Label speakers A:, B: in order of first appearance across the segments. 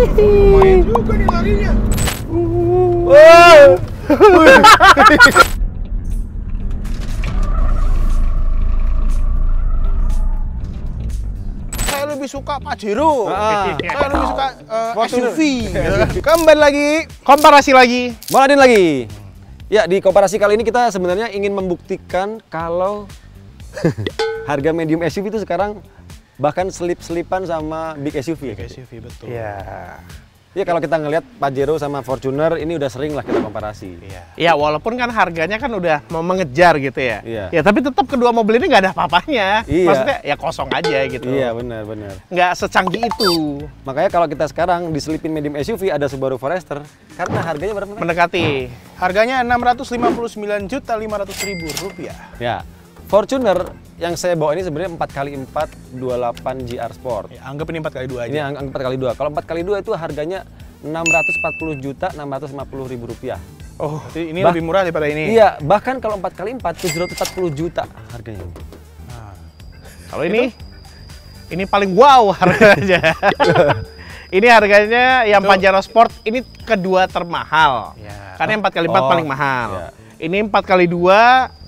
A: Lumayan juga nih larinya. Saya lebih suka Pajero.
B: Ah.
A: Saya lebih suka eh,
B: Fortuner.
A: SUV. Kembali lagi.
C: Komparasi lagi.
B: Moladin lagi. Ya, di komparasi kali ini kita sebenarnya ingin membuktikan kalau harga medium SUV itu sekarang bahkan selip-selipan sama big SUV. ya,
A: SUV betul.
C: Iya.
B: Ya kalau kita ngelihat Pajero sama Fortuner ini udah sering lah kita komparasi.
A: Iya.
C: Ya walaupun kan harganya kan udah mau mengejar gitu ya.
B: Iya.
C: Ya tapi tetap kedua mobil ini nggak ada apa-apanya.
B: Iya.
C: Maksudnya ya kosong aja gitu.
B: Iya benar benar.
C: Nggak secanggih itu.
B: Makanya kalau kita sekarang diselipin medium SUV ada Subaru Forester karena harganya berapa?
C: Mendekati.
A: Harganya 659 juta 500 ribu rupiah.
B: Ya. Fortuner yang saya bawa ini sebenarnya 4 kali 4 28 GR Sport.
A: Ya, anggap ini 4 kali 2 aja.
B: Ini ang- ang- 4 kali 2. Kalau 4 kali 2 itu harganya 640 juta 650 ribu rupiah.
A: Oh, jadi ini
B: Bah-
A: lebih murah daripada ini.
B: Iya, bahkan kalau 4 kali 4 740 juta harganya.
A: Nah,
C: Kalau ini, ini paling wow harganya. ini harganya yang
A: Itu-
C: Pajero Sport ini kedua termahal.
A: Ya.
C: Karena yang 4 kali 4
B: Oh,
C: paling mahal.
B: iya.
C: Ini 4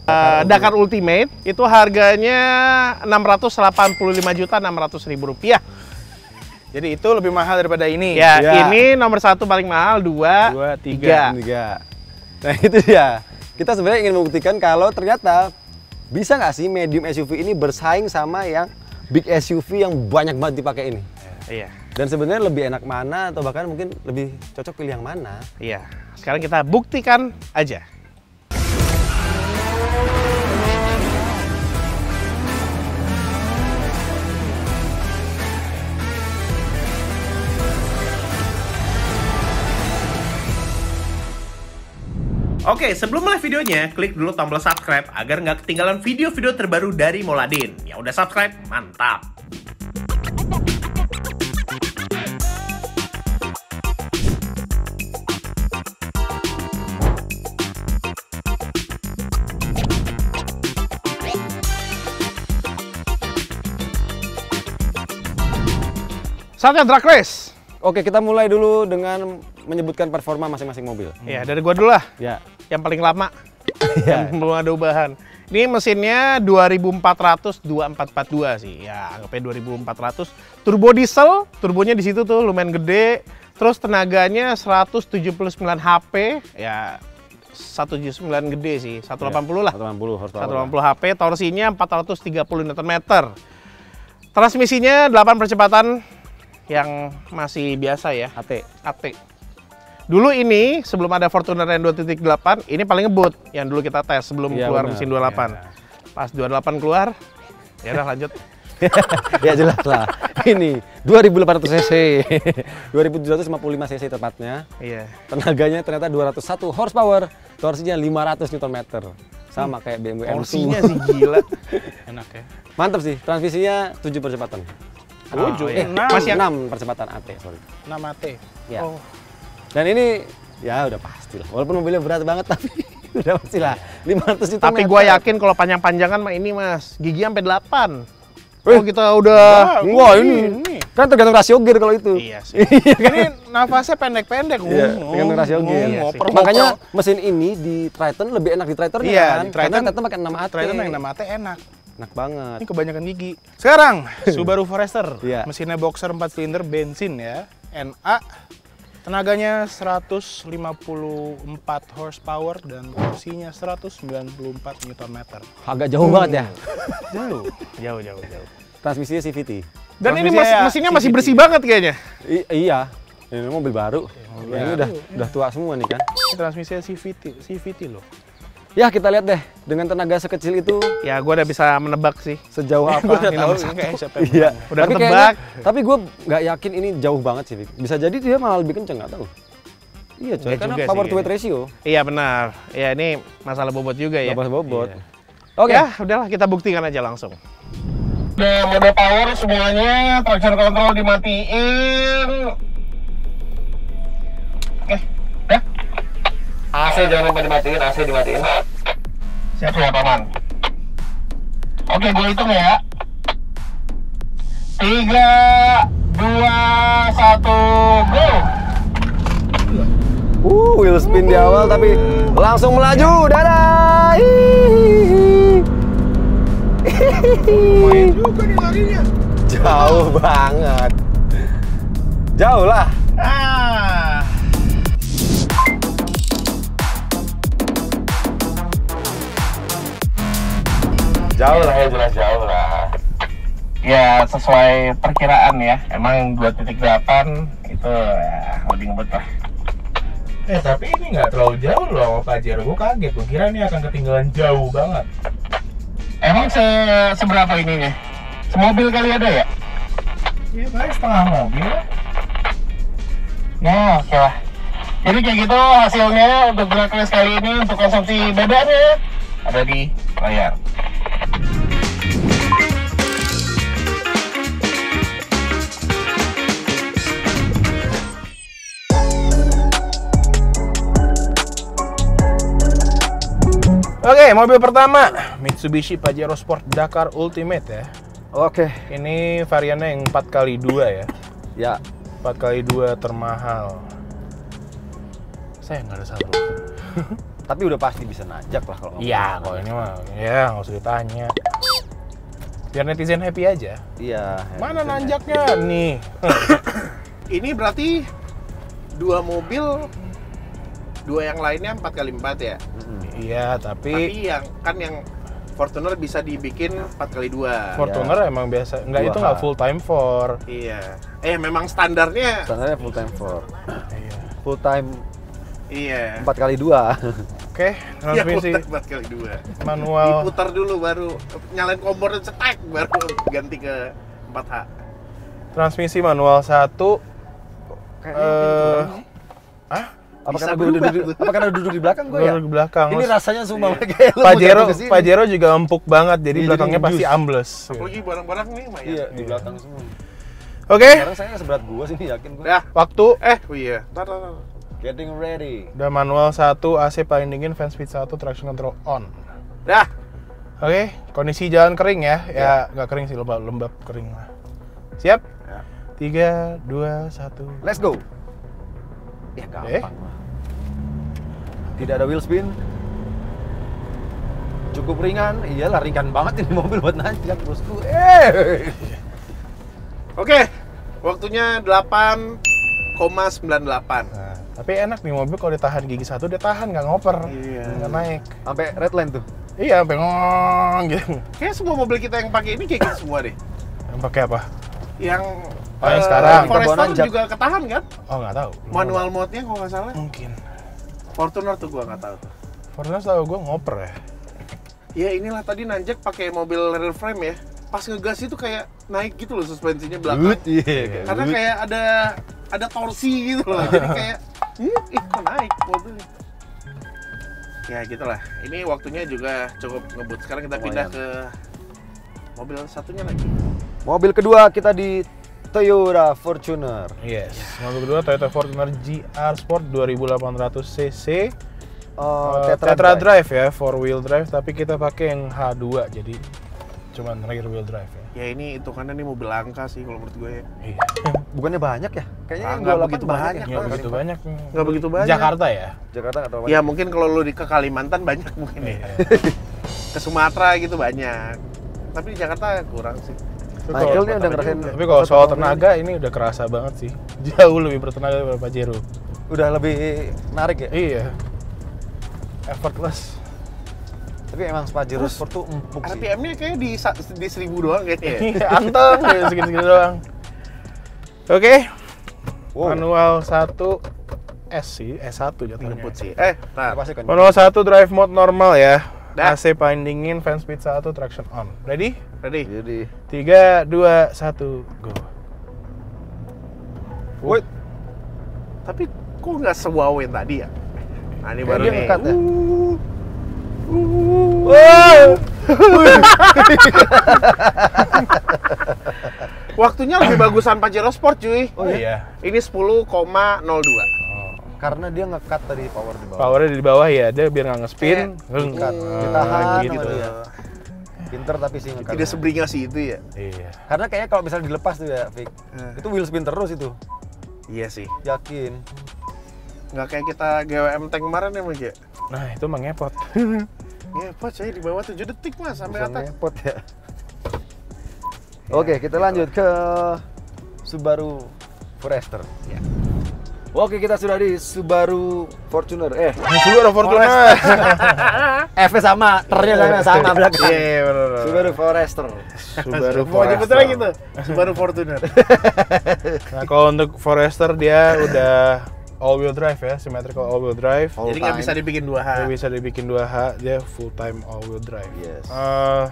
C: 2
B: Dakar
C: Dakar Ultimate itu harganya 685 juta 600 ribu rupiah.
A: Jadi itu lebih mahal daripada ini.
C: Ya,
B: Ya.
C: ini nomor satu paling mahal, dua,
A: Dua,
C: tiga.
A: tiga.
B: Tiga. Nah itu dia. Kita sebenarnya ingin membuktikan kalau ternyata bisa nggak sih medium SUV ini bersaing sama yang big SUV yang banyak banget dipakai ini.
C: Iya,
B: Dan sebenarnya lebih enak mana atau bahkan mungkin lebih cocok pilih yang mana?
C: iya. Sekarang kita buktikan aja. Oke, sebelum mulai videonya, klik dulu tombol subscribe agar nggak ketinggalan video-video terbaru dari Moladin. Yang udah subscribe, mantap! Saatnya drag race.
B: Oke, kita mulai dulu dengan menyebutkan performa masing-masing mobil.
C: Ya, dari gua dulu lah.
B: Ya.
C: Yang paling lama.
B: Ya.
C: yang belum ada ubahan. Ini mesinnya 2400 2442 sih. Ya, anggapnya 2400. Turbo diesel, turbonya di situ tuh lumayan gede. Terus tenaganya 179 HP, ya 179 gede sih, 180 lah.
B: 180 horsepower.
C: 180 HP, torsinya 430 Nm. Transmisinya 8 percepatan yang masih biasa ya.
B: AT.
C: AT. Dulu ini sebelum ada Fortuner yang 2.8, ini paling ngebut yang dulu kita tes sebelum
B: Iya,
C: keluar
B: benar.
C: mesin 28. Pas 28 keluar, ya udah lanjut.
B: ya jelas lah. Ini 2800 cc. 2755 cc tepatnya.
C: Iya.
B: Tenaganya ternyata 201 horsepower, torsinya 500 Nm. Sama kayak BMW M2.
C: Porsinya sih gila.
A: Enak ya.
B: Mantap sih, transmisinya 7 percepatan.
C: Tujuh,
B: eh,
C: ya.
A: enam.
C: Masih
B: 6 percepatan AT, sorry.
A: 6 AT.
B: Ya.
A: Oh,
B: Dan ini ya udah pasti lah. Walaupun mobilnya berat banget tapi udah pasti lah 500 Nm.
C: Tapi gua yakin kalau panjang-panjangan mah ini Mas, gigi sampai 8.
B: Eh.
C: Oh, kita udah
A: Wah,
B: Wah
A: ini.
B: ini kan tergantung rasio gear kalau itu.
C: Iya sih.
A: ini nafasnya pendek-pendek.
B: Iya,
A: Oh,
B: tergantung rasio
A: oh,
B: gear.
C: Iya sih.
A: ngoper,
B: Makanya mesin ini di Triton lebih enak di Triton
A: Iya,
B: kan?
A: di Triton-
B: Karena Triton pakai 6 AT.
A: Triton yang 6 AT enak.
B: Enak banget.
A: Ini kebanyakan gigi. Sekarang Subaru Forester.
B: Iya.
A: Mesinnya boxer 4 silinder bensin ya. NA. Tenaganya 154 horsepower dan torsinya 194 Nm.
B: Agak jauh banget ya.
A: Jauh.
C: jauh jauh jauh.
B: Transmisinya CVT.
C: Dan ini mas-
A: ya
C: mesinnya masih
A: CVT.
C: bersih banget kayaknya.
B: I- iya. Ini mobil baru.
A: mobil
B: Yang ini
A: baru.
B: udah udah tua semua nih kan.
A: Ini transmisinya CVT, CVT loh.
B: Ya kita lihat deh dengan tenaga sekecil itu
C: Ya, gua udah bisa menebak sih.
B: sejauh apa.
A: Gua udah
B: ini
A: tahu kayak siapa yang
B: Iya.
C: Udah
B: tapi
C: ketebak.
B: kayaknya- tapi gue nggak yakin ini jauh banget sih. Bisa jadi dia malah lebih kenceng nggak tahu. Iya coy,
C: Nggak
B: karena
C: juga
B: power
C: sih
B: to weight
C: kayaknya.
B: ratio.
C: Iya benar. Ya ini masalah bobot juga ya.
B: Nggak bobot.
C: Iya.
B: Oke.
C: Ya, udahlah kita buktikan aja langsung.
D: Nah, mode power semuanya, traction control dimatiin. AC jangan lupa dimatiin, AC dimatiin. Siap ya, Paman. Oke, gue hitung ya. Tiga, dua, satu, go!
B: Uh, wheel spin di awal tapi langsung melaju. Dadah! Jauh banget. Jauh lah. Jauh lah.
D: ya jelas jauh lah. Ya sesuai perkiraan ya. Emang 2.8 itu ya lebih ngebut lah.
A: Eh tapi ini nggak terlalu jauh loh Pajero. Gue kaget. Gue kira ini akan ketinggalan jauh banget.
D: Emang se seberapa ininya? Semobil kali ada ya?
A: Iya paling setengah mobil.
D: Ya oke lah. Jadi kayak gitu hasilnya untuk drag race kali ini untuk konsumsi BBM-nya ada di layar.
A: Oke, mobil pertama Mitsubishi Pajero Sport Dakar Ultimate ya.
B: Oke.
A: Ini variannya yang 4x2 ya.
B: Ya.
A: 4x2 termahal. Saya nggak ada saldo.
B: Tapi udah pasti bisa najak lah kalau.
A: Iya, kalau ini mah ya nggak usah ditanya. Biar netizen happy aja.
B: Iya.
A: Mana nanjaknya nih?
C: Ini berarti dua mobil dua yang lainnya 4 kali 4 ya.
A: iya, tapi,
C: Tapi yang kan yang Fortuner bisa dibikin 4 kali 2.
A: Fortuner emang biasa. Nggak
B: Dua
A: itu nggak full time for.
C: Iya. Eh memang standarnya
B: Standarnya full time four.
A: Iya.
B: Full time
C: iya.
B: empat kali dua.
A: Oke,
C: Iya
A: transmisi
C: putar 4 kali 2.
A: manual.
C: Diputar dulu baru nyalain kompornya cetek baru ganti ke 4H.
A: Transmisi manual satu.
B: Kayaknya ah? Apa karena gue duduk,
C: tuh.
B: apa karena duduk di belakang gue ya?
A: Duduk di belakang.
B: Ini rasanya sumpah kayak lu
A: Pajero. Pajero juga empuk banget, jadi
B: Iya,
A: belakangnya
B: jadi
A: pasti ambles.
C: Apalagi barang-barang nih lumayan.
B: Iya, di belakang semua.
A: Oke,
B: Sekarang saya seberat gua sih yakin gua.
C: Dah.
A: waktu
C: Eh, oh iya. Tar, tar, tar.
B: Getting ready.
A: udah manual satu, AC paling dingin, fan speed satu, traction control on.
C: Dah.
A: Oke, kondisi jalan kering ya, ya nggak kering sih lembab, lembab kering lah. Siap?
C: Ya.
A: Tiga, dua, satu.
B: Let's go. Ya
A: Eh.
B: gampang lah. Tidak ada wheel spin. Cukup ringan. Iyalah ringan banget ini mobil buat nanjak bosku. Eh.
C: Oke. Waktunya 8,98.
A: Nah, tapi enak nih mobil kalau ditahan gigi satu dia tahan nggak ngoper,
C: Iya.
A: nggak naik.
B: Sampai red line tuh.
A: Iya, sampai ngong gitu.
C: Kayaknya semua mobil kita yang pakai ini kayak gitu semua deh.
A: Yang pakai apa?
C: Yang
A: Oh, yang
C: eh,
A: sekarang.
C: Forester juga ketahan kan?
A: Oh nggak tahu.
C: Manual mode-nya kalau nggak salah.
A: Mungkin.
C: Fortuner tuh gua nggak tahu tuh.
A: Fortuner tahu gue ngoper ya.
C: Ya inilah tadi nanjak pakai mobil rear frame ya. Pas ngegas itu kayak naik gitu loh suspensinya belakang.
B: Good, iya.
C: Karena
B: good.
C: kayak ada ada torsi gitu loh. Jadi kayak hmm, ih kok naik mobilnya. Ya gitulah. Ini waktunya juga cukup ngebut. Sekarang kita pindah
B: Lumayan.
C: ke mobil satunya lagi.
B: Mobil kedua kita di Toyota Fortuner.
A: Yes. Mobil kedua Toyota Fortuner GR Sport 2800 cc.
B: Oh,
A: Eh, Tetra, drive. ya, four wheel drive. Tapi kita pakai yang H2 jadi cuman rear wheel drive ya.
C: Ya ini hitungannya nih mobil langka sih kalau menurut gue ya.
A: Iya.
B: Bukannya banyak ya? Kayaknya
C: Ah,
B: yang
C: nggak
B: 28
C: begitu
B: banyak.
C: banyak,
B: ya?
A: Nggak begitu banyak.
C: Nggak begitu banyak.
A: Jakarta ya.
B: Jakarta nggak terlalu
C: Ya mungkin kalau lu di ke Kalimantan banyak mungkin ya.
A: Iya.
C: Ke Sumatera gitu banyak. Tapi di Jakarta kurang sih.
A: Tapi
B: Michael
A: kalau-
B: nih udah ngerasain.
A: Tapi kalau soal tenaga ini udah kerasa banget sih. Jauh lebih bertenaga daripada Pajero.
B: ini. Udah lebih narik ya?
A: Iya. Effortless.
B: Tapi emang Pajero Sport tuh empuk sih.
C: RPM-nya kayak di di seribu doang kayaknya. ya.
A: Iya, Anteng, kayak segini-segini doang. Oke,
B: Wow.
A: manual 1 S sih, S1 jatuhnya.
C: Ngebut sih. Eh, nah,
B: Pasti kan.
A: Manual 1 drive mode normal ya.
C: Dah.
A: AC paling dingin, fan speed 1, traction on. Ready?
C: ready?
B: Jadi,
A: 3, 2, 1, go.
B: wait,
C: Tapi kok nggak sewow yang tadi ya? Nah ini baru nih.
B: ngekat ya?
A: Wow.
C: Waktunya lebih bagusan Pajero Sport cuy.
A: Oh iya.
C: Ini 10,02.
B: Karena dia ngekat tadi power di bawah.
A: Powernya di bawah ya, dia biar nggak nge-spin.
C: Kayak-
B: Ngekat,
A: Ah,
B: ditahan
A: gitu.
B: dia. Pinter tapi sih ngekat.
C: Tidak seberingas itu ya.
A: Iya.
B: Karena kayaknya kalau misalnya dilepas tuh ya, Vic,
C: Eh.
B: itu wheel spin terus itu.
C: Iya sih.
B: Yakin.
C: Nggak kayak kita GWM tank kemarin ya Mas ya?
A: Nah, itu mengepot.
C: Ngepot saya di bawah 7 detik mas sampai
B: Bisa
C: atas.
B: ngepot ya. Oke, kita lanjut ke Subaru Forester.
C: Ya.
B: Oke, kita sudah di Subaru Fortuner. Eh,
C: Subaru Fortuner.
B: F sama, ternya sama, sama belakang.
C: Iya benar.
B: Subaru Forester.
A: Subaru
C: Mau nyebutnya lagi tuh. Subaru Fortuner.
A: Nah, kalau untuk Forester dia udah all wheel drive ya, symmetrical all wheel drive.
B: All
C: Jadi nggak bisa dibikin dua
A: Dia
C: H.
A: bisa dibikin 2H, dia full time all wheel drive.
B: Yes.
A: Eh,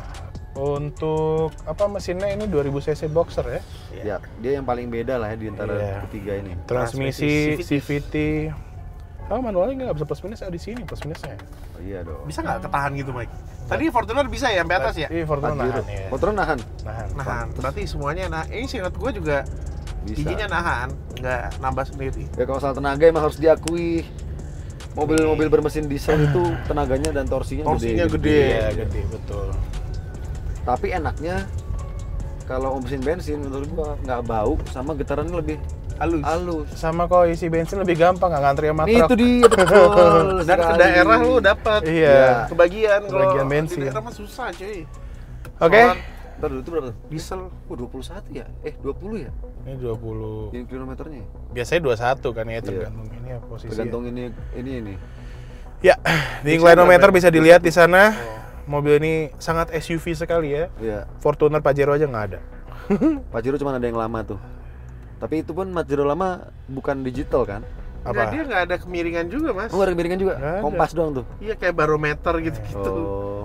A: untuk apa mesinnya ini 2000 cc boxer ya.
B: Ya, dia yang paling beda lah ya di antara
A: Iya.
B: ketiga ini.
A: Transmisi
C: CVT.
A: CVT. Oh, manualnya nggak bisa plus minus ada di sini plus minusnya.
B: Oh, iya dong.
C: Bisa nggak ketahan gitu Mike? Tadi Fortuner bisa ya sampai atas ya?
A: Iya, Fortuner nahan ya.
B: Motor nahan.
A: Nahan.
C: Nahan. Berarti semuanya nah. Ini singkat gue juga
B: Bisa.
C: giginya nahan, nggak nambah sendiri.
B: Ya kalau soal tenaga emang harus diakui mobil-mobil bermesin diesel itu tenaganya dan torsinya,
C: Torsinya
B: gede.
C: gede.
A: Iya, gede betul.
B: Tapi enaknya kalau mesin bensin menurut gua nggak bau sama getarannya lebih
C: Halus.
B: halus.
A: Sama kalau isi bensin lebih gampang nggak ngantri sama
B: Ini
A: truk.
B: itu dia betul.
C: Dan ke daerah lu dapat.
A: Iya.
C: Kebagian kalau
A: Kebagian
C: di
A: bensin.
C: daerah mah susah cuy.
A: Oke.
C: Soalnya
B: Ntar dulu itu berapa? tuh?
C: Diesel.
B: Oh 21 ya? Eh 20 ya?
A: Ini 20.
B: Yang kilometernya.
A: Biasanya 21 kan ya
B: Iya.
A: tergantung ini ya posisi.
B: Tergantung ini ini ini.
A: Ya, di inclinometer bisa dilihat di sana. Mobil ini sangat SUV sekali ya.
B: Iya.
A: Fortuner Pajero aja nggak ada.
B: Pajero cuma ada yang lama tuh. Tapi itu pun Pajero lama bukan digital kan?
A: Apa?
C: dia nggak ada kemiringan juga mas.
B: Oh ada kemiringan juga?
A: Nggak ada.
B: Kompas doang tuh?
C: Iya kayak barometer gitu-gitu.
B: Oh.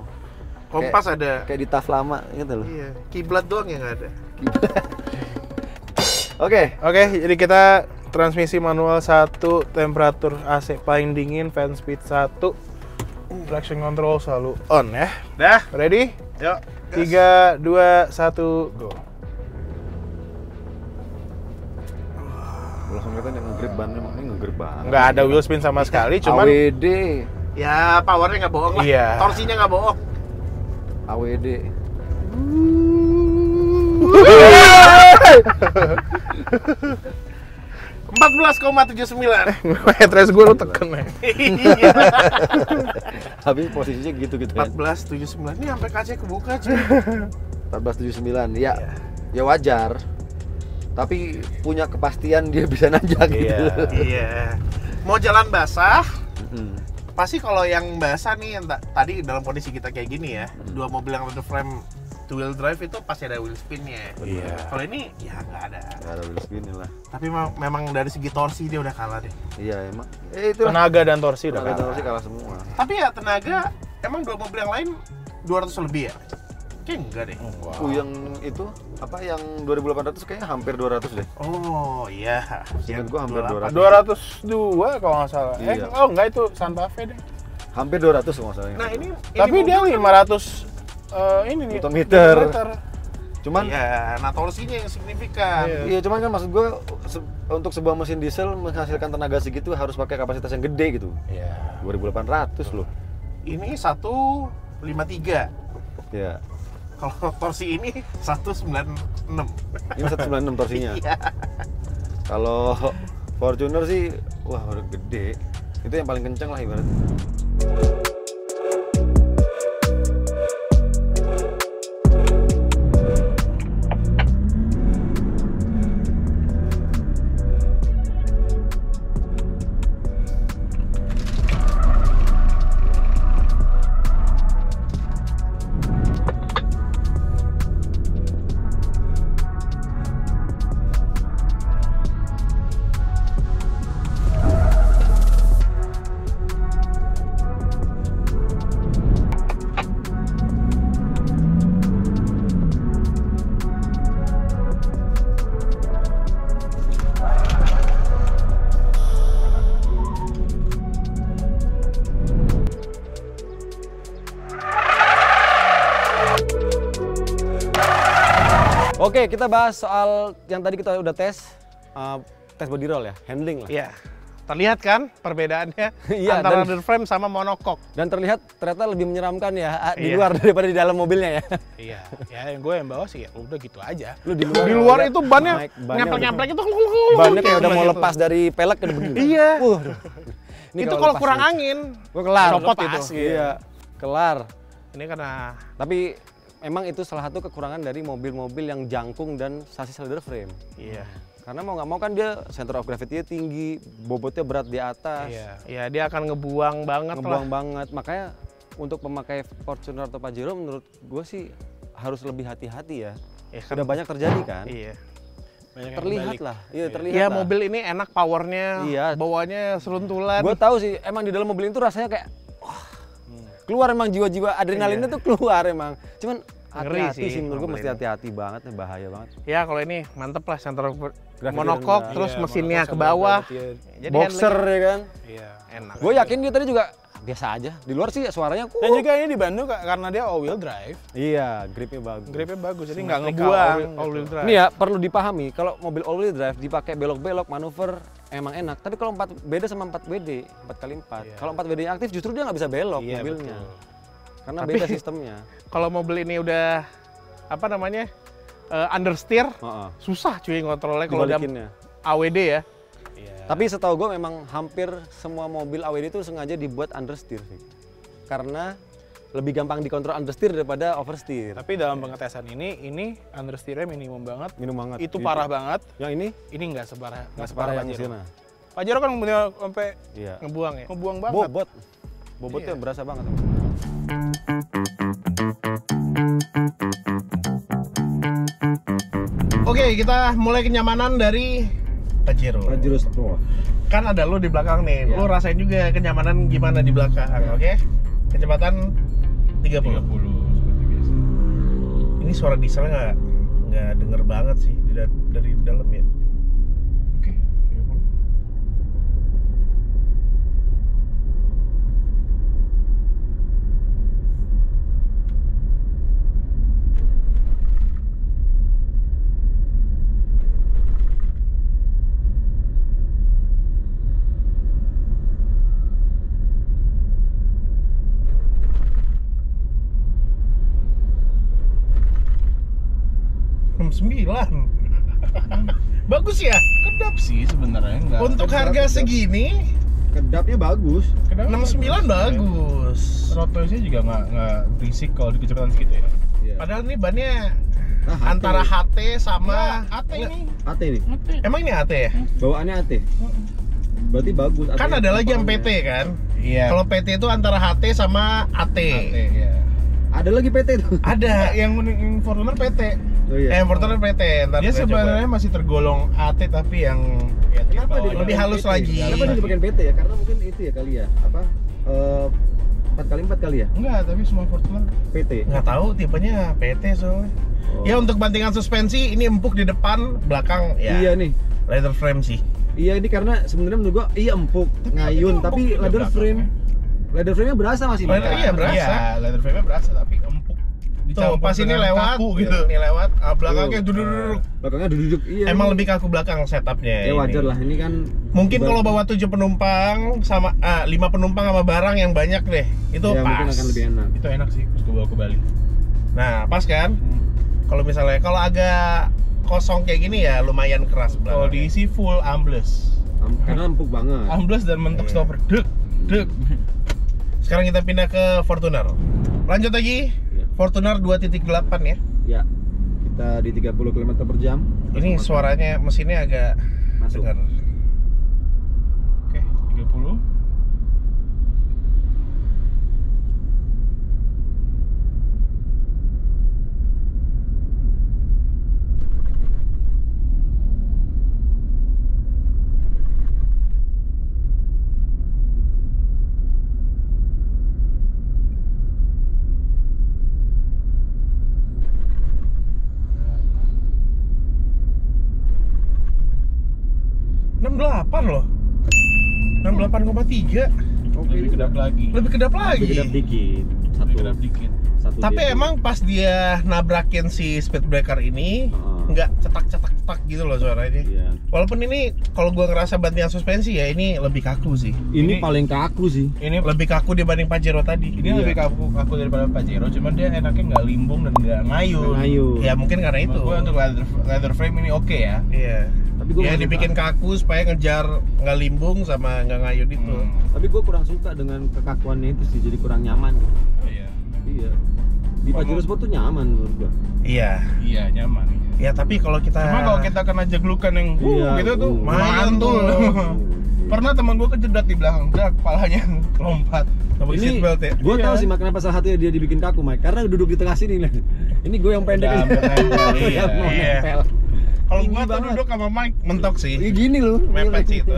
C: Kompas ada.
B: Kayak di TAF lama gitu loh.
C: Iya, kiblat doang yang nggak ada.
B: Oke.
A: Oke, jadi kita transmisi manual 1, temperatur AC paling dingin, fan speed 1, traction control selalu on ya.
C: Dah,
A: Ready?
C: yuk.
A: 3, 2, 1, go.
B: Langsung kelihatan yang ngegrip bannya, ini ngegrip banget.
A: Nggak ada wheel spin sama sekali, cuman
B: AWD,
C: Ya, powernya nggak bohong lah.
A: Iya.
C: Torsinya nggak bohong.
B: AWD.
C: Empat belas koma tujuh sembilan.
A: headrest gue lu teken ya.
C: Iya.
B: Tapi posisinya gitu gitu
C: Empat
B: kan.
C: belas tujuh sembilan. Ini sampai kaca kebuka cuy.
B: 1479. Ya. Ya wajar. Tapi punya kepastian dia bisa nanjak gitu.
A: Iya.
C: Iya. Mau jalan basah, pasti kalau yang basah nih yang ta- tadi dalam kondisi kita kayak gini ya, dua mobil yang ada frame two wheel drive itu pasti ada wheel spinnya.
A: Iya.
C: Kalau ini ya nggak ada.
B: Gak ada wheel spin lah.
C: Tapi memang, memang dari segi torsi dia udah kalah deh.
B: Iya emang. Eh itu.
A: Tenaga dan torsi udah
B: Tenaga
A: kalah.
B: sih kalah semua.
C: Tapi ya tenaga, emang dua mobil yang lain 200 lebih ya? Kayaknya enggak deh.
A: Wah.
B: Uh, yang itu apa yang 2800 kayaknya hampir 200 deh.
C: Oh iya.
B: Seingat gua hampir
C: 28.
A: 202 kalau nggak salah. Eh,
B: Iya.
A: oh enggak itu Santa Fe deh.
B: Hampir 200 kalau nggak salah.
C: Nah ini, ini
A: Tapi dia
C: mobil-
A: 500 eh, ini nih.
B: Newton-meter.
A: Newton-meter.
B: Cuman
C: Iya, nah torsinya yang signifikan.
A: Iya.
B: Iya, cuman kan maksud gue untuk sebuah mesin diesel menghasilkan tenaga segitu harus pakai kapasitas yang gede gitu.
A: Iya.
B: 2800 loh.
C: Ini 153.
B: Ya.
C: Kalau torsi ini 196.
B: Ini 196 torsinya.
C: Iya.
B: Kalau Fortuner sih wah udah gede. Itu yang paling kenceng lah ibarat. Oke, kita bahas soal yang tadi kita udah tes uh, tes body roll ya, handling lah.
C: Iya. Terlihat kan perbedaannya
B: Iya,
C: antara
B: dan-
C: underframe sama monocoque.
B: Dan terlihat ternyata lebih menyeramkan ya ah, di
C: Iya.
B: luar daripada di dalam mobilnya ya.
C: Iya, ya yang gue yang bawa sih ya udah gitu aja.
B: Lu di luar
C: Di luar
B: lihat
C: itu bannya nyamplek-nyamplek itu
B: Bannya kayak udah mau
C: gitu.
B: lepas dari pelek ke begini.
C: Iya.
B: Ini
C: itu kalau kurang angin.
B: Gua kelar.
C: Copot itu.
B: Iya. Kelar.
C: Ini karena
B: Tapi emang itu salah satu kekurangan dari mobil-mobil yang jangkung dan sasis leather frame.
C: iya.
B: Karena mau nggak mau kan dia center of gravity-nya tinggi, bobotnya berat di atas,
C: Iya, ya dia akan ngebuang banget
B: ngebuang
C: lah.
B: banget. Makanya untuk pemakai Fortuner atau Pajero menurut gue sih harus lebih hati-hati ya.
C: Ya kan,
B: Sudah banyak terjadi kan?
C: Iya.
A: Banyak
B: Terlihat lah, iya terlihat
C: Iya,
B: lah.
C: mobil ini enak powernya,
B: Iya.
C: bawanya seruntulan.
B: Gue tahu sih, emang di dalam mobil itu rasanya kayak wah, keluar emang jiwa-jiwa adrenalinnya tuh keluar emang. Cuman
C: Iya.
B: Hati-hati
C: sih
B: sih menurut gue mesti hati-hati banget nih bahaya banget.
C: Ya kalau ini mantep lah center
B: rendah.
C: terus
A: Iya,
C: mesinnya ke bawah. Jadi
B: Boxer ya kan.
A: Iya.
C: enak.
B: Gue yakin dia tadi juga biasa aja. Di luar sih suaranya
A: Dan
B: kuat.
A: juga ini di Bandung Kak, karena dia all wheel drive,
B: Iya, gripnya bagus.
A: gripnya bagus jadi nggak ngebuang
C: all wheel-
A: all wheel drive.
B: Ini ya perlu dipahami kalau mobil all wheel drive dipakai belok-belok manuver emang enak. Tapi kalau 4 BD sama 4 BD, 4 kali 4.
A: Iya.
B: Kalau 4 BD yang aktif justru dia nggak bisa belok
A: Iya,
B: mobilnya.
A: betul.
B: Karena
C: Tapi-
B: beda sistemnya.
C: Kalau mobil ini udah apa namanya? eh, understeer
B: Heeh.
C: susah cuy ngontrolnya kalau udah. AWD ya.
A: Iya.
B: Tapi setahu gue memang hampir semua mobil AWD itu sengaja dibuat understeer sih. Karena lebih gampang dikontrol understeer daripada oversteer.
A: Tapi dalam pengetesan ini, ini understeer minimum banget.
B: Minum banget.
A: Itu parah banget.
B: Yang ini
A: Ini nggak separah
B: nggak separah yang
A: Pajero.
B: sana.
A: Pajero kan punya sampai
B: Iya.
C: Ngebuang ya.
A: ngebuang banget.
B: Bobot. Bobotnya
A: Iya.
B: berasa banget.
C: Oke, kita mulai kenyamanan dari Pajero.
B: Pajero Sport.
C: Kan ada lu di belakang nih.
B: Iya.
C: Lu rasain juga kenyamanan gimana di belakang, oke? Kecepatan 30.
A: 30 seperti biasa.
C: Ini suara dieselnya nggak nggak denger banget sih dari, dari dalam ya.
A: Oke, 30.
C: Hmm, 9. Bagus ya.
A: Kedap sih sebenarnya nggak.
C: Untuk
A: kedap,
C: harga
A: kedap.
C: segini
B: Kedapnya bagus.
A: Kedap
C: 69 bagus.
A: Road noise-nya juga nggak nggak berisik kalau di kecepatan segitu ya.
B: Iya.
C: Padahal ini bannya
B: Nah,
C: antara HT sama
A: AT ini.
B: AT nih.
C: Emang ini HT ya?
B: Bawaannya AT. Berarti bagus.
C: Kan ada lagi yang PT kan?
A: Iya.
C: Kalau PT itu antara HT sama AT.
A: AT ya.
B: Ada lagi PT tuh.
C: Ada.
A: Yang yang Fortuner PT.
B: Oh
C: Eh, Fortuner PT. Ntar
A: Dia sebenarnya masih tergolong AT tapi yang ya,
B: Kenapa dia.
C: Lebih halus lagi.
B: Kenapa dia dipakai PT ya? Karena mungkin itu ya kali ya. Apa? Eh, Empat kali empat kali ya?
A: Enggak, tapi semua Fortuner
B: PT.
C: coba. Nggak tahu tipenya PT soalnya.
B: Oh.
C: Ya untuk bantingan suspensi ini empuk di depan, belakang ya.
B: Iya nih.
C: Leather frame sih.
B: Iya ini karena sebenarnya menurut gua iya empuk, ngayun,
A: empuk
B: tapi leather frame leather frame-nya berasa masih.
C: Leather- iya, berasa.
A: Iya, leather frame-nya berasa tapi.
C: Tuh pas ini lewat,
A: kaku gitu.
C: Ini lewat, ah, belakangnya
B: Tuh.
C: duduk-duduk.
B: Belakangnya duduk. Iya.
C: Emang
B: ini.
C: lebih kaku belakang setupnya.
B: Ya wajar
C: ini.
B: lah ini kan.
C: Mungkin kalau bawa tujuh penumpang sama ah, lima penumpang sama barang yang banyak deh, itu
B: ya,
C: pas.
B: mungkin akan lebih enak.
A: Itu enak sih, terus gue bawa ke Bali.
C: Nah, pas kan? Kalau misalnya kalau agak kosong kayak gini ya lumayan keras
A: Kalau
C: belakangnya.
A: diisi full ambles.
B: Am- Karena empuk banget.
A: Ambles dan mentok
C: Iya.
A: stopper. Dek, dek.
C: Sekarang kita pindah ke Fortuner. Lanjut lagi. Fortuner 2.8 ya.
B: Ya. Kita di 30 km per jam.
C: Ini suaranya mesinnya agak
B: Masuk.
C: dengar.
A: Oke, 30.
C: enam delapan loh. 68,3
B: Oke.
A: Lebih kedap lagi.
C: lebih kedap lagi.
B: Lebih kedap dikit. Satu.
A: Lebih kedap dikit.
B: Satu
C: Tapi
B: dia.
C: emang pas dia nabrakin si speed breaker ini,
B: Heeh.
C: nggak cetak-cetak-cetak gitu loh suaranya.
B: Iya.
C: Walaupun ini kalau gua ngerasa bantian suspensi ya ini lebih kaku sih.
B: Ini, paling kaku sih.
A: Ini
C: Lebih kaku dibanding Pajero tadi.
A: ini
B: Iya.
A: lebih kaku kaku daripada Pajero, cuman dia enaknya nggak limbung dan nggak ngayun.
B: Ngayun.
C: Ya mungkin karena itu.
A: Gua untuk leather, leather frame ini oke ya.
C: Iya.
B: Tapi gua
C: ya dibikin
B: suka.
C: kaku supaya ngejar nggak limbung sama nggak ngayun itu.
A: Hmm.
B: Tapi gue kurang suka dengan kekakuannya itu sih, jadi kurang nyaman. gitu.
A: Iya.
B: Iya. Di Pajero Sport tuh nyaman menurut gua.
C: Iya.
A: Iya, nyaman.
C: Ya tapi kalau kita
A: Cuma kalau kita kena jeglukan yang uh,
B: Iya,
A: gitu tuh
B: uh.
A: mantul. Pernah teman gua kejedat di belakang, udah kepalanya lompat.
B: Ini
C: seatbelt ya.
B: gue
A: Iya.
B: tahu sih Mak, kenapa salah satunya dia dibikin kaku, Mike. Karena duduk di tengah sini. Len. Ini gue yang pendek. Gua
A: iya,
B: yang mau
C: iya. Kalau gua tuh
B: banget.
C: duduk sama Mike mentok sih.
B: Ini gini loh.
C: Mepet sih itu.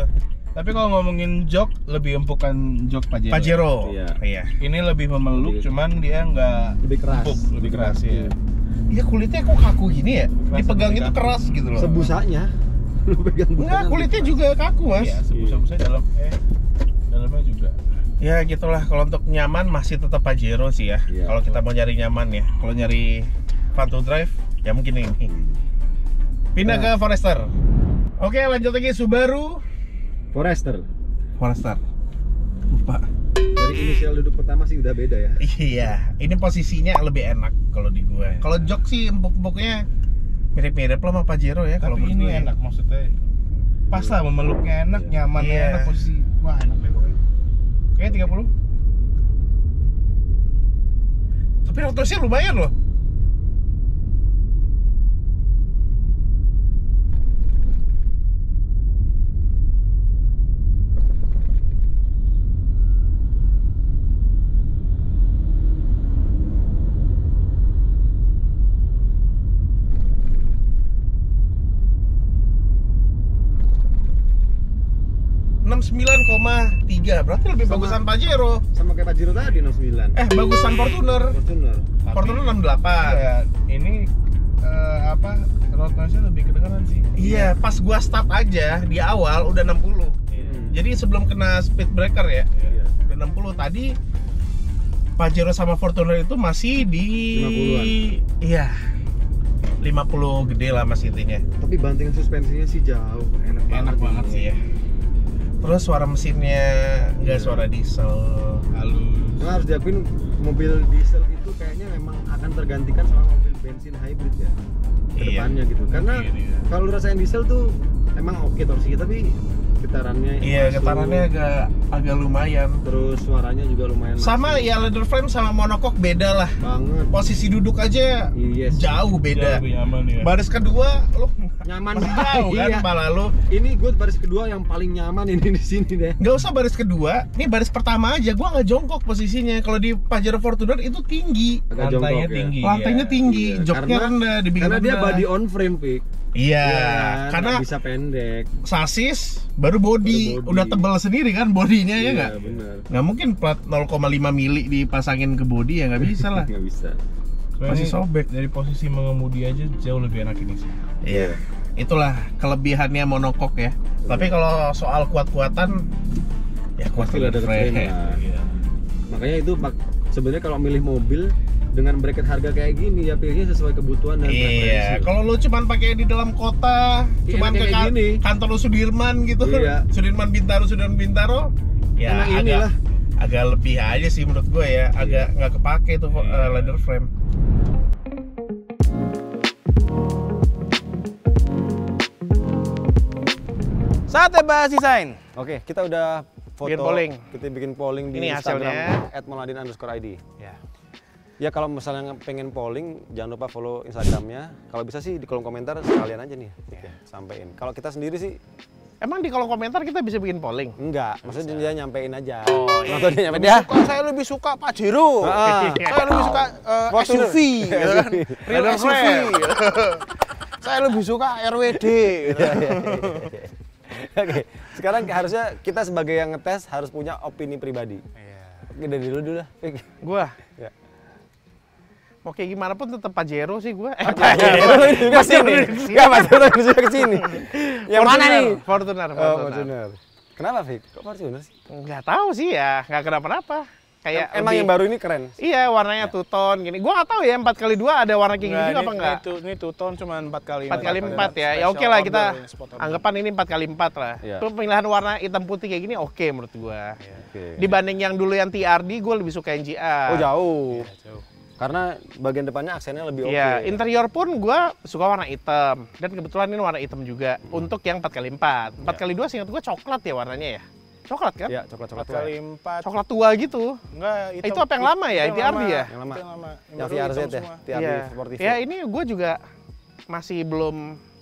A: Tapi kalau ngomongin jok, lebih empukan jok Pajero.
C: Pajero.
B: Iya.
C: Iya.
A: Ini lebih memeluk,
B: Lebih-
A: cuman dia nggak
B: Lebih keras.
A: empuk, lebih keras ya.
C: Iya kulitnya kok kaku gini ya?
A: Kerasa
C: Dipegang
A: lebih
C: itu
A: kaku.
C: keras gitu loh.
B: Sebusanya. Lu pegang
C: Enggak,
B: busanya
C: kulitnya
B: lebih
C: juga kaku mas.
A: Iya, sebusa-busa dalam eh dalamnya juga.
C: Ya gitulah. Kalau untuk nyaman masih tetap Pajero sih ya.
B: Iya.
C: Kalau kita mau nyari nyaman ya. Kalau nyari fun to drive ya mungkin ini. Pindah
B: Nah.
C: ke Forester. Oke lanjut lagi Subaru
B: Forester.
C: Forester. Lupa.
B: Dari inisial duduk pertama sih udah beda ya.
C: Iya, ini posisinya lebih enak kalau di gue. Kalau jok sih empuk-empuknya mirip-mirip lah sama Pajero ya. Kalau
A: ini
C: gue ya.
A: enak maksudnya. Pas lah memeluknya enak, nyamannya
C: Iya.
A: enak posisi. Wah, enak deh pokoknya. Kayaknya 30.
C: Tapi rotosnya lumayan loh. Enam sembilan koma tiga berarti lebih
B: Sama.
C: bagusan Pajero
B: Sama kayak Pajero tadi 69.
C: eh bagusan Fortuner
B: Fortuner.
A: Tapi-
C: Fortuner 68
A: Ya, ini eh, apa? Road noise-nya lebih kedengeran sih.
C: Iya, pas gua start aja di awal udah 60.
B: Hmm.
C: Jadi sebelum kena speed breaker ya,
B: Iya.
C: udah 60 tadi Pajero sama Fortuner itu masih di
B: 50-an.
C: Iya. 50 gede lah mas intinya.
B: Tapi bantingan suspensinya sih jauh. Enak,
A: Enak banget sih
C: Iya. Terus suara mesinnya nggak
B: Iya.
C: suara diesel.
A: Halus.
B: Nah, harus diakuin mobil diesel itu kayaknya memang akan tergantikan sama mobil bensin hybrid ya ke
C: Iya.
B: gitu. Karena
A: Mungkin, iya.
B: kalau rasain diesel tuh emang oke torsinya tapi getarannya
C: Iya,
B: masuk,
C: getarannya agak agak lumayan.
B: terus suaranya juga lumayan
C: Sama
B: masuk.
C: ya leather frame sama monocoque beda lah.
B: banget.
C: Posisi duduk aja
B: Yes.
C: jauh beda.
A: Jauh nyaman ya.
C: Baris kedua lu
B: Nyaman banget.
C: jauh kan
B: Iya.
C: malah lu.
B: Ini gue baris kedua yang paling nyaman ini di sini deh.
C: Nggak usah baris kedua, ini baris pertama aja. Gua nggak jongkok posisinya. Kalau di Pajero Fortuner itu tinggi.
B: Agak
A: Lantainya
B: jongkok ya.
A: tinggi.
C: Lantainya
A: Iya.
C: tinggi,
B: Iya,
C: joknya
B: karena-
C: rendah, dibikin
B: Karena dia
C: rendah.
B: body on frame, Pik.
C: Iya,
B: kan?
C: karena
B: bisa pendek.
C: sasis baru body,
B: Baru body.
C: udah tebal sendiri kan bodinya ya
B: Iya,
C: nggak?
B: benar.
C: Nggak mungkin plat 0,5 mili dipasangin ke body ya nggak bisa lah.
B: Nggak bisa.
C: Masih sobek.
A: Dari posisi mengemudi aja jauh lebih enak ini sih.
C: Iya. Itulah kelebihannya monokok ya. Tapi kalau soal kuat-kuatan ya kuat
B: Pasti ada lah.
A: Iya.
B: Makanya itu pak- sebenarnya kalau milih mobil dengan bracket harga kayak gini ya pilihnya sesuai kebutuhan dan
C: Iya,
B: preferensi.
C: kalau lu cuman pakai di dalam kota,
B: Iya,
C: cuman ke kan-
B: gini.
C: kantor lu Sudirman gitu,
B: Iya.
C: Sudirman Bintaro, Sudirman Bintaro, ya
B: Enak
C: agak
B: inilah.
C: agak lebih aja sih menurut gue ya, agak nggak kepake tuh
A: Iya.
C: uh, leather frame.
A: Saatnya bahas desain.
B: Oke, kita udah foto.
C: Bikin polling.
B: Kita bikin polling di
C: Ini
B: Instagram
C: hasilnya.
B: @moladin underscore ID.
C: Ya.
B: Ya kalau misalnya pengen polling, jangan lupa follow Instagramnya. Kalau bisa sih di kolom komentar sekalian aja nih, ya. sampein. Kalau kita sendiri sih
C: Emang di kolom komentar kita bisa bikin polling?
B: enggak, maksudnya dia nyampein aja.
C: Oh, iya.
B: Dia nyampein dia.
A: Suka, saya lebih suka Pajero.
B: Ah.
A: saya lebih suka
B: Fortuner.
A: SUV, gitu kan? Real SUV. saya lebih suka RWD. gitu.
B: Oke, sekarang harusnya kita sebagai yang ngetes harus punya opini pribadi.
A: Iya.
B: Oke, dari dulu dulu lah.
C: Gua
B: Ya.
C: Mau kayak gimana pun tetap Pajero sih gue. Eh,
B: Ke sini. Enggak, Mas, terus bisa ke sini. Yang mana nih?
C: Fortuner,
B: Oh,
C: Fortuner.
B: Fortuner. Kenapa, Fik? Kok Fortuner sih?
C: Nggak tahu sih ya, nggak kenapa-napa. kayak
B: Emang
C: lebih-
B: yang baru ini keren.
C: Iya, warnanya two tone gini. Gua nggak tahu ya 4 kali 2 ada warna kayak gini apa enggak?
A: Ini, tu- ini two tone cuma 4 kali
C: 4 kali 4 ya. Ya oke lah kita anggapan ini 4 kali 4 lah.
B: Iya.
C: Itu pemilihan warna hitam putih kayak gini oke menurut gua.
B: Oke.
C: Dibanding yang dulu yang TRD, gue lebih suka yang GR.
B: Oh jauh.
A: jauh.
B: Karena bagian depannya aksennya lebih oke.
C: Iya, interior pun gua suka warna hitam. Dan kebetulan ini warna hitam juga. Untuk yang 4 kali 4 4 kali 2 seingat gua coklat ya warnanya ya? Coklat kan?
B: Iya, coklat-coklat
A: 4 kali 4.
C: Coklat tua gitu.
A: Enggak,
C: Itu apa yang lama ya?
A: Itu lama.
C: ya?
B: Yang lama.
A: Yang lama.
B: Yang VRZ
A: hitam
B: ya. TRD
C: Iya.
B: Sportivo.
C: Ya ini gue juga masih belum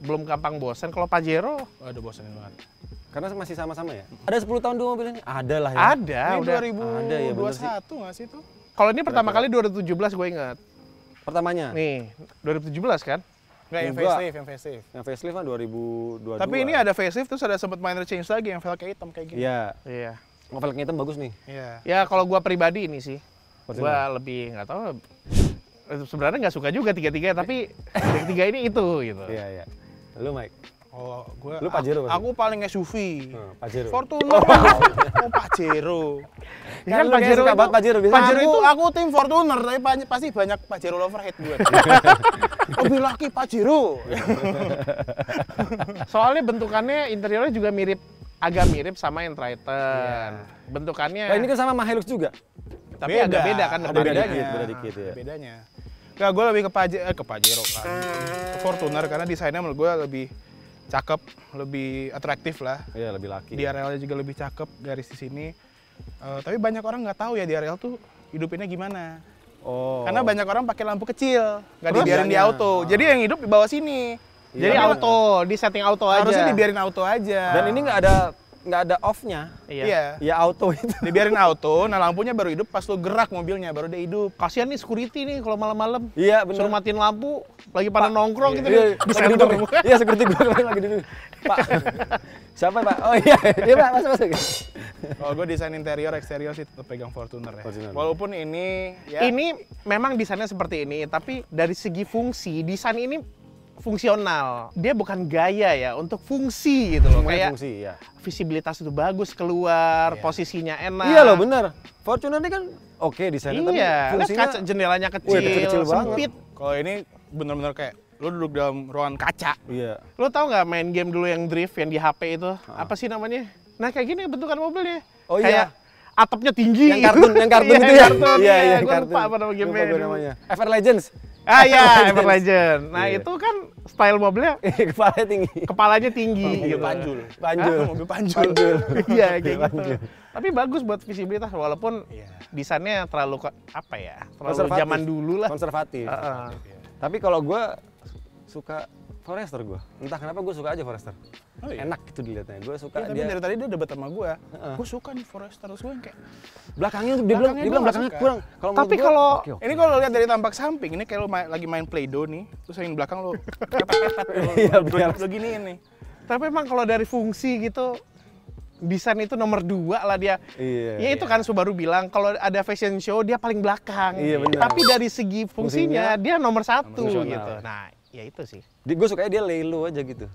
C: belum gampang bosan. Kalau Pajero
A: Waduh, bosanin banget.
B: Karena masih sama-sama ya. Ada 10 tahun dua mobil ini? Ada lah ya.
C: ada
A: Ini
C: udah.
A: 2021
B: Ada ya,
A: nggak sih itu?
C: Kalau ini pertama kali 2017 gue ingat.
B: Pertamanya.
C: Nih, 2017 kan?
A: Enggak, yang facelift, yang facelift.
B: Yang facelift kan 2022.
A: Tapi ini ada facelift terus ada sempat minor change lagi yang velgnya hitam kayak gini.
B: Iya.
C: Iya.
B: Novelnya hitam bagus nih.
A: Iya.
C: Ya kalau gua pribadi ini sih. Gua lebih nggak tahu sebenarnya nggak suka juga tiga-tiga tapi yang tiga ini itu gitu.
B: Iya, iya. Lu Mike?
A: Oh, gua
B: Lu Pajero
A: aku,
B: pasti?
A: aku paling SUV.
B: Hmm, Pajero.
A: Fortuner. oh, Pajero.
C: Ya
B: Kan kayaknya suka banget Pajero, biasanya.
A: Pajero itu aku tim Fortuner, tapi pa- pasti banyak Pajero loverhead gue. Lebih laki Pajero.
C: Soalnya bentukannya interiornya juga mirip agak mirip sama yang Triton. Bentukannya
B: Nah, ini kan sama sama Hilux juga.
C: tapi agak beda kan
A: ada bedanya.
B: dikit, beda dikit, ya.
A: Bedanya. Enggak, gue lebih ke Pajero, eh, ke Pajero kan. Ke Fortuner karena desainnya menurut gue lebih cakep, lebih atraktif lah.
B: Iya, lebih laki.
A: DRL-nya juga lebih cakep garis di sini. Eh, tapi banyak orang nggak tahu ya DRL tuh hidupinnya gimana.
B: Oh.
A: Karena banyak orang pakai lampu kecil, nggak dibiarin di
B: Dianya.
A: auto. Jadi yang hidup di bawah sini.
C: Jadi
B: Iya.
C: auto, di setting auto aja.
A: Harusnya dibiarin auto aja.
B: Dan ini nggak ada nggak ada off-nya.
C: Iya.
A: Iya.
B: Ya auto itu.
A: Dibiarin auto, nah lampunya baru hidup pas lu gerak mobilnya, baru dia hidup.
C: Kasihan nih security nih kalau malam-malam
B: Iya,
C: suruh
B: benar.
C: matiin lampu lagi pada nongkrong gitu
B: Iya,
C: nih.
B: lagi duduk. Iya, seperti gue kemarin lagi duduk. Pak. Siapa, Pak? Oh iya, iya, Pak. Masuk, masuk.
A: Kalau gue desain interior, eksterior sih tetap pegang Fortuner ya.
B: Fortuner.
A: Walaupun ini ya
C: Ini memang desainnya seperti ini, tapi dari segi fungsi, desain ini fungsional. Dia bukan gaya ya, untuk fungsi gitu loh.
B: Semuanya
C: Kayak
B: fungsi, ya.
C: visibilitas itu bagus keluar,
A: Iya.
C: posisinya enak.
B: Iya loh, bener. Fortuner ini kan oke desainnya, tapi
C: Iya,
B: fungsinya
C: kaca jendelanya kecil,
B: Wih, kecil-kecil banget.
C: sempit.
A: kalau ini bener-bener kayak lu duduk dalam ruangan kaca.
B: Iya.
C: Lo tau nggak main game dulu yang drift yang di HP itu?
B: Ah.
C: Apa sih namanya? Nah kayak gini bentukan mobilnya.
B: Oh,
C: kayak
B: iya.
C: atapnya tinggi.
B: Yang kartun, yang kartun
C: Iya,
B: itu ya.
C: kartun,
B: Iya,
C: iya.
B: iya,
C: Gue lupa apa nama game
B: Lupa namanya. Ever Legends.
C: Ah iya, Ever Legend. Nah
B: Iya.
C: itu kan style mobilnya
B: Kepalanya tinggi.
C: kepalanya tinggi
A: Mobil
C: gitu.
A: panjul.
B: Panjul.
A: Hah? mobil panjul.
B: Panjul.
C: Iya kayak gitu.
B: Panjul.
C: Tapi bagus buat visibilitas walaupun
A: Iya.
C: desainnya terlalu apa ya? Terlalu zaman dulu lah.
B: Konservatif.
C: Heeh.
B: Tapi kalau gue suka Forester gue. Entah kenapa gue suka aja Forester.
A: Oh, iya.
B: Enak gitu dilihatnya. Gue suka
A: Iya, tapi
B: dia.
A: dari tadi dia debat sama gue.
B: Heeh.
A: Gue suka nih Forester terus gue yang kayak.
B: Belakangnya dia bilang,
A: Belakangnya
B: dia bilang belakangnya
A: suka.
B: kurang. Kalau
C: Tapi kalau-
B: oke, oke.
A: Ini kalau lihat dari tampak samping, ini kayak lu ma- lagi main Play-Doh nih, terus yang belakang lu,
B: Iya, biar-
A: lu giniin nih.
C: Tapi emang kalau dari fungsi gitu desain itu nomor dua lah dia.
B: Iya.
C: Ya itu kan Subaru bilang kalau ada fashion show dia paling belakang.
B: Iya, benar.
C: Tapi dari segi fungsinya,
B: Fungsinya
C: dia nomor satu
B: fungsional.
C: gitu. Nah ya itu sih.
B: Di, gue sukanya dia lelo aja gitu.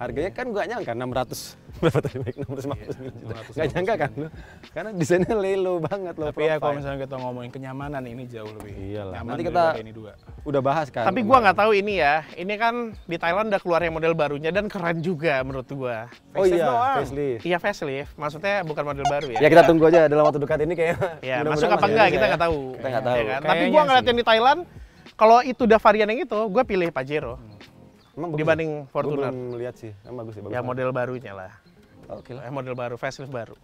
B: Harganya kan gak nyangka 600 berapa tadi Mike? 659 juta. Gak nyangka kan lu? Karena desainnya lelo banget loh.
A: Tapi ya kalau misalnya kita ngomongin kenyamanan ini jauh lebih
B: Iyalah.
A: nyaman
B: Nanti kita-
A: ini dua.
B: udah bahas kan.
C: Tapi gua nggak tahu ini ya. Ini kan di Thailand udah keluar yang model barunya dan keren juga menurut gua.
B: Oh
A: Facelift
B: iya,
A: doang.
B: facelift.
C: Iya facelift, maksudnya bukan model baru ya.
B: Ya kita tunggu aja dalam waktu dekat ini kayak.
C: Ya, masuk apa enggak kita
B: ya.
C: nggak tahu.
B: Kita nggak tahu.
C: Ya kan? Tapi
A: Kayaknya
C: gua ngeliat
A: sih.
C: yang di Thailand, kalau itu udah varian yang itu, gua pilih Pajero
B: Emang bagus
C: dibanding
B: ya?
C: Fortuner.
B: belum lihat sih. Emang bagus ya, bagus.
C: Ya model barunya lah.
B: Oke lah.
C: Eh, model baru, facelift baru.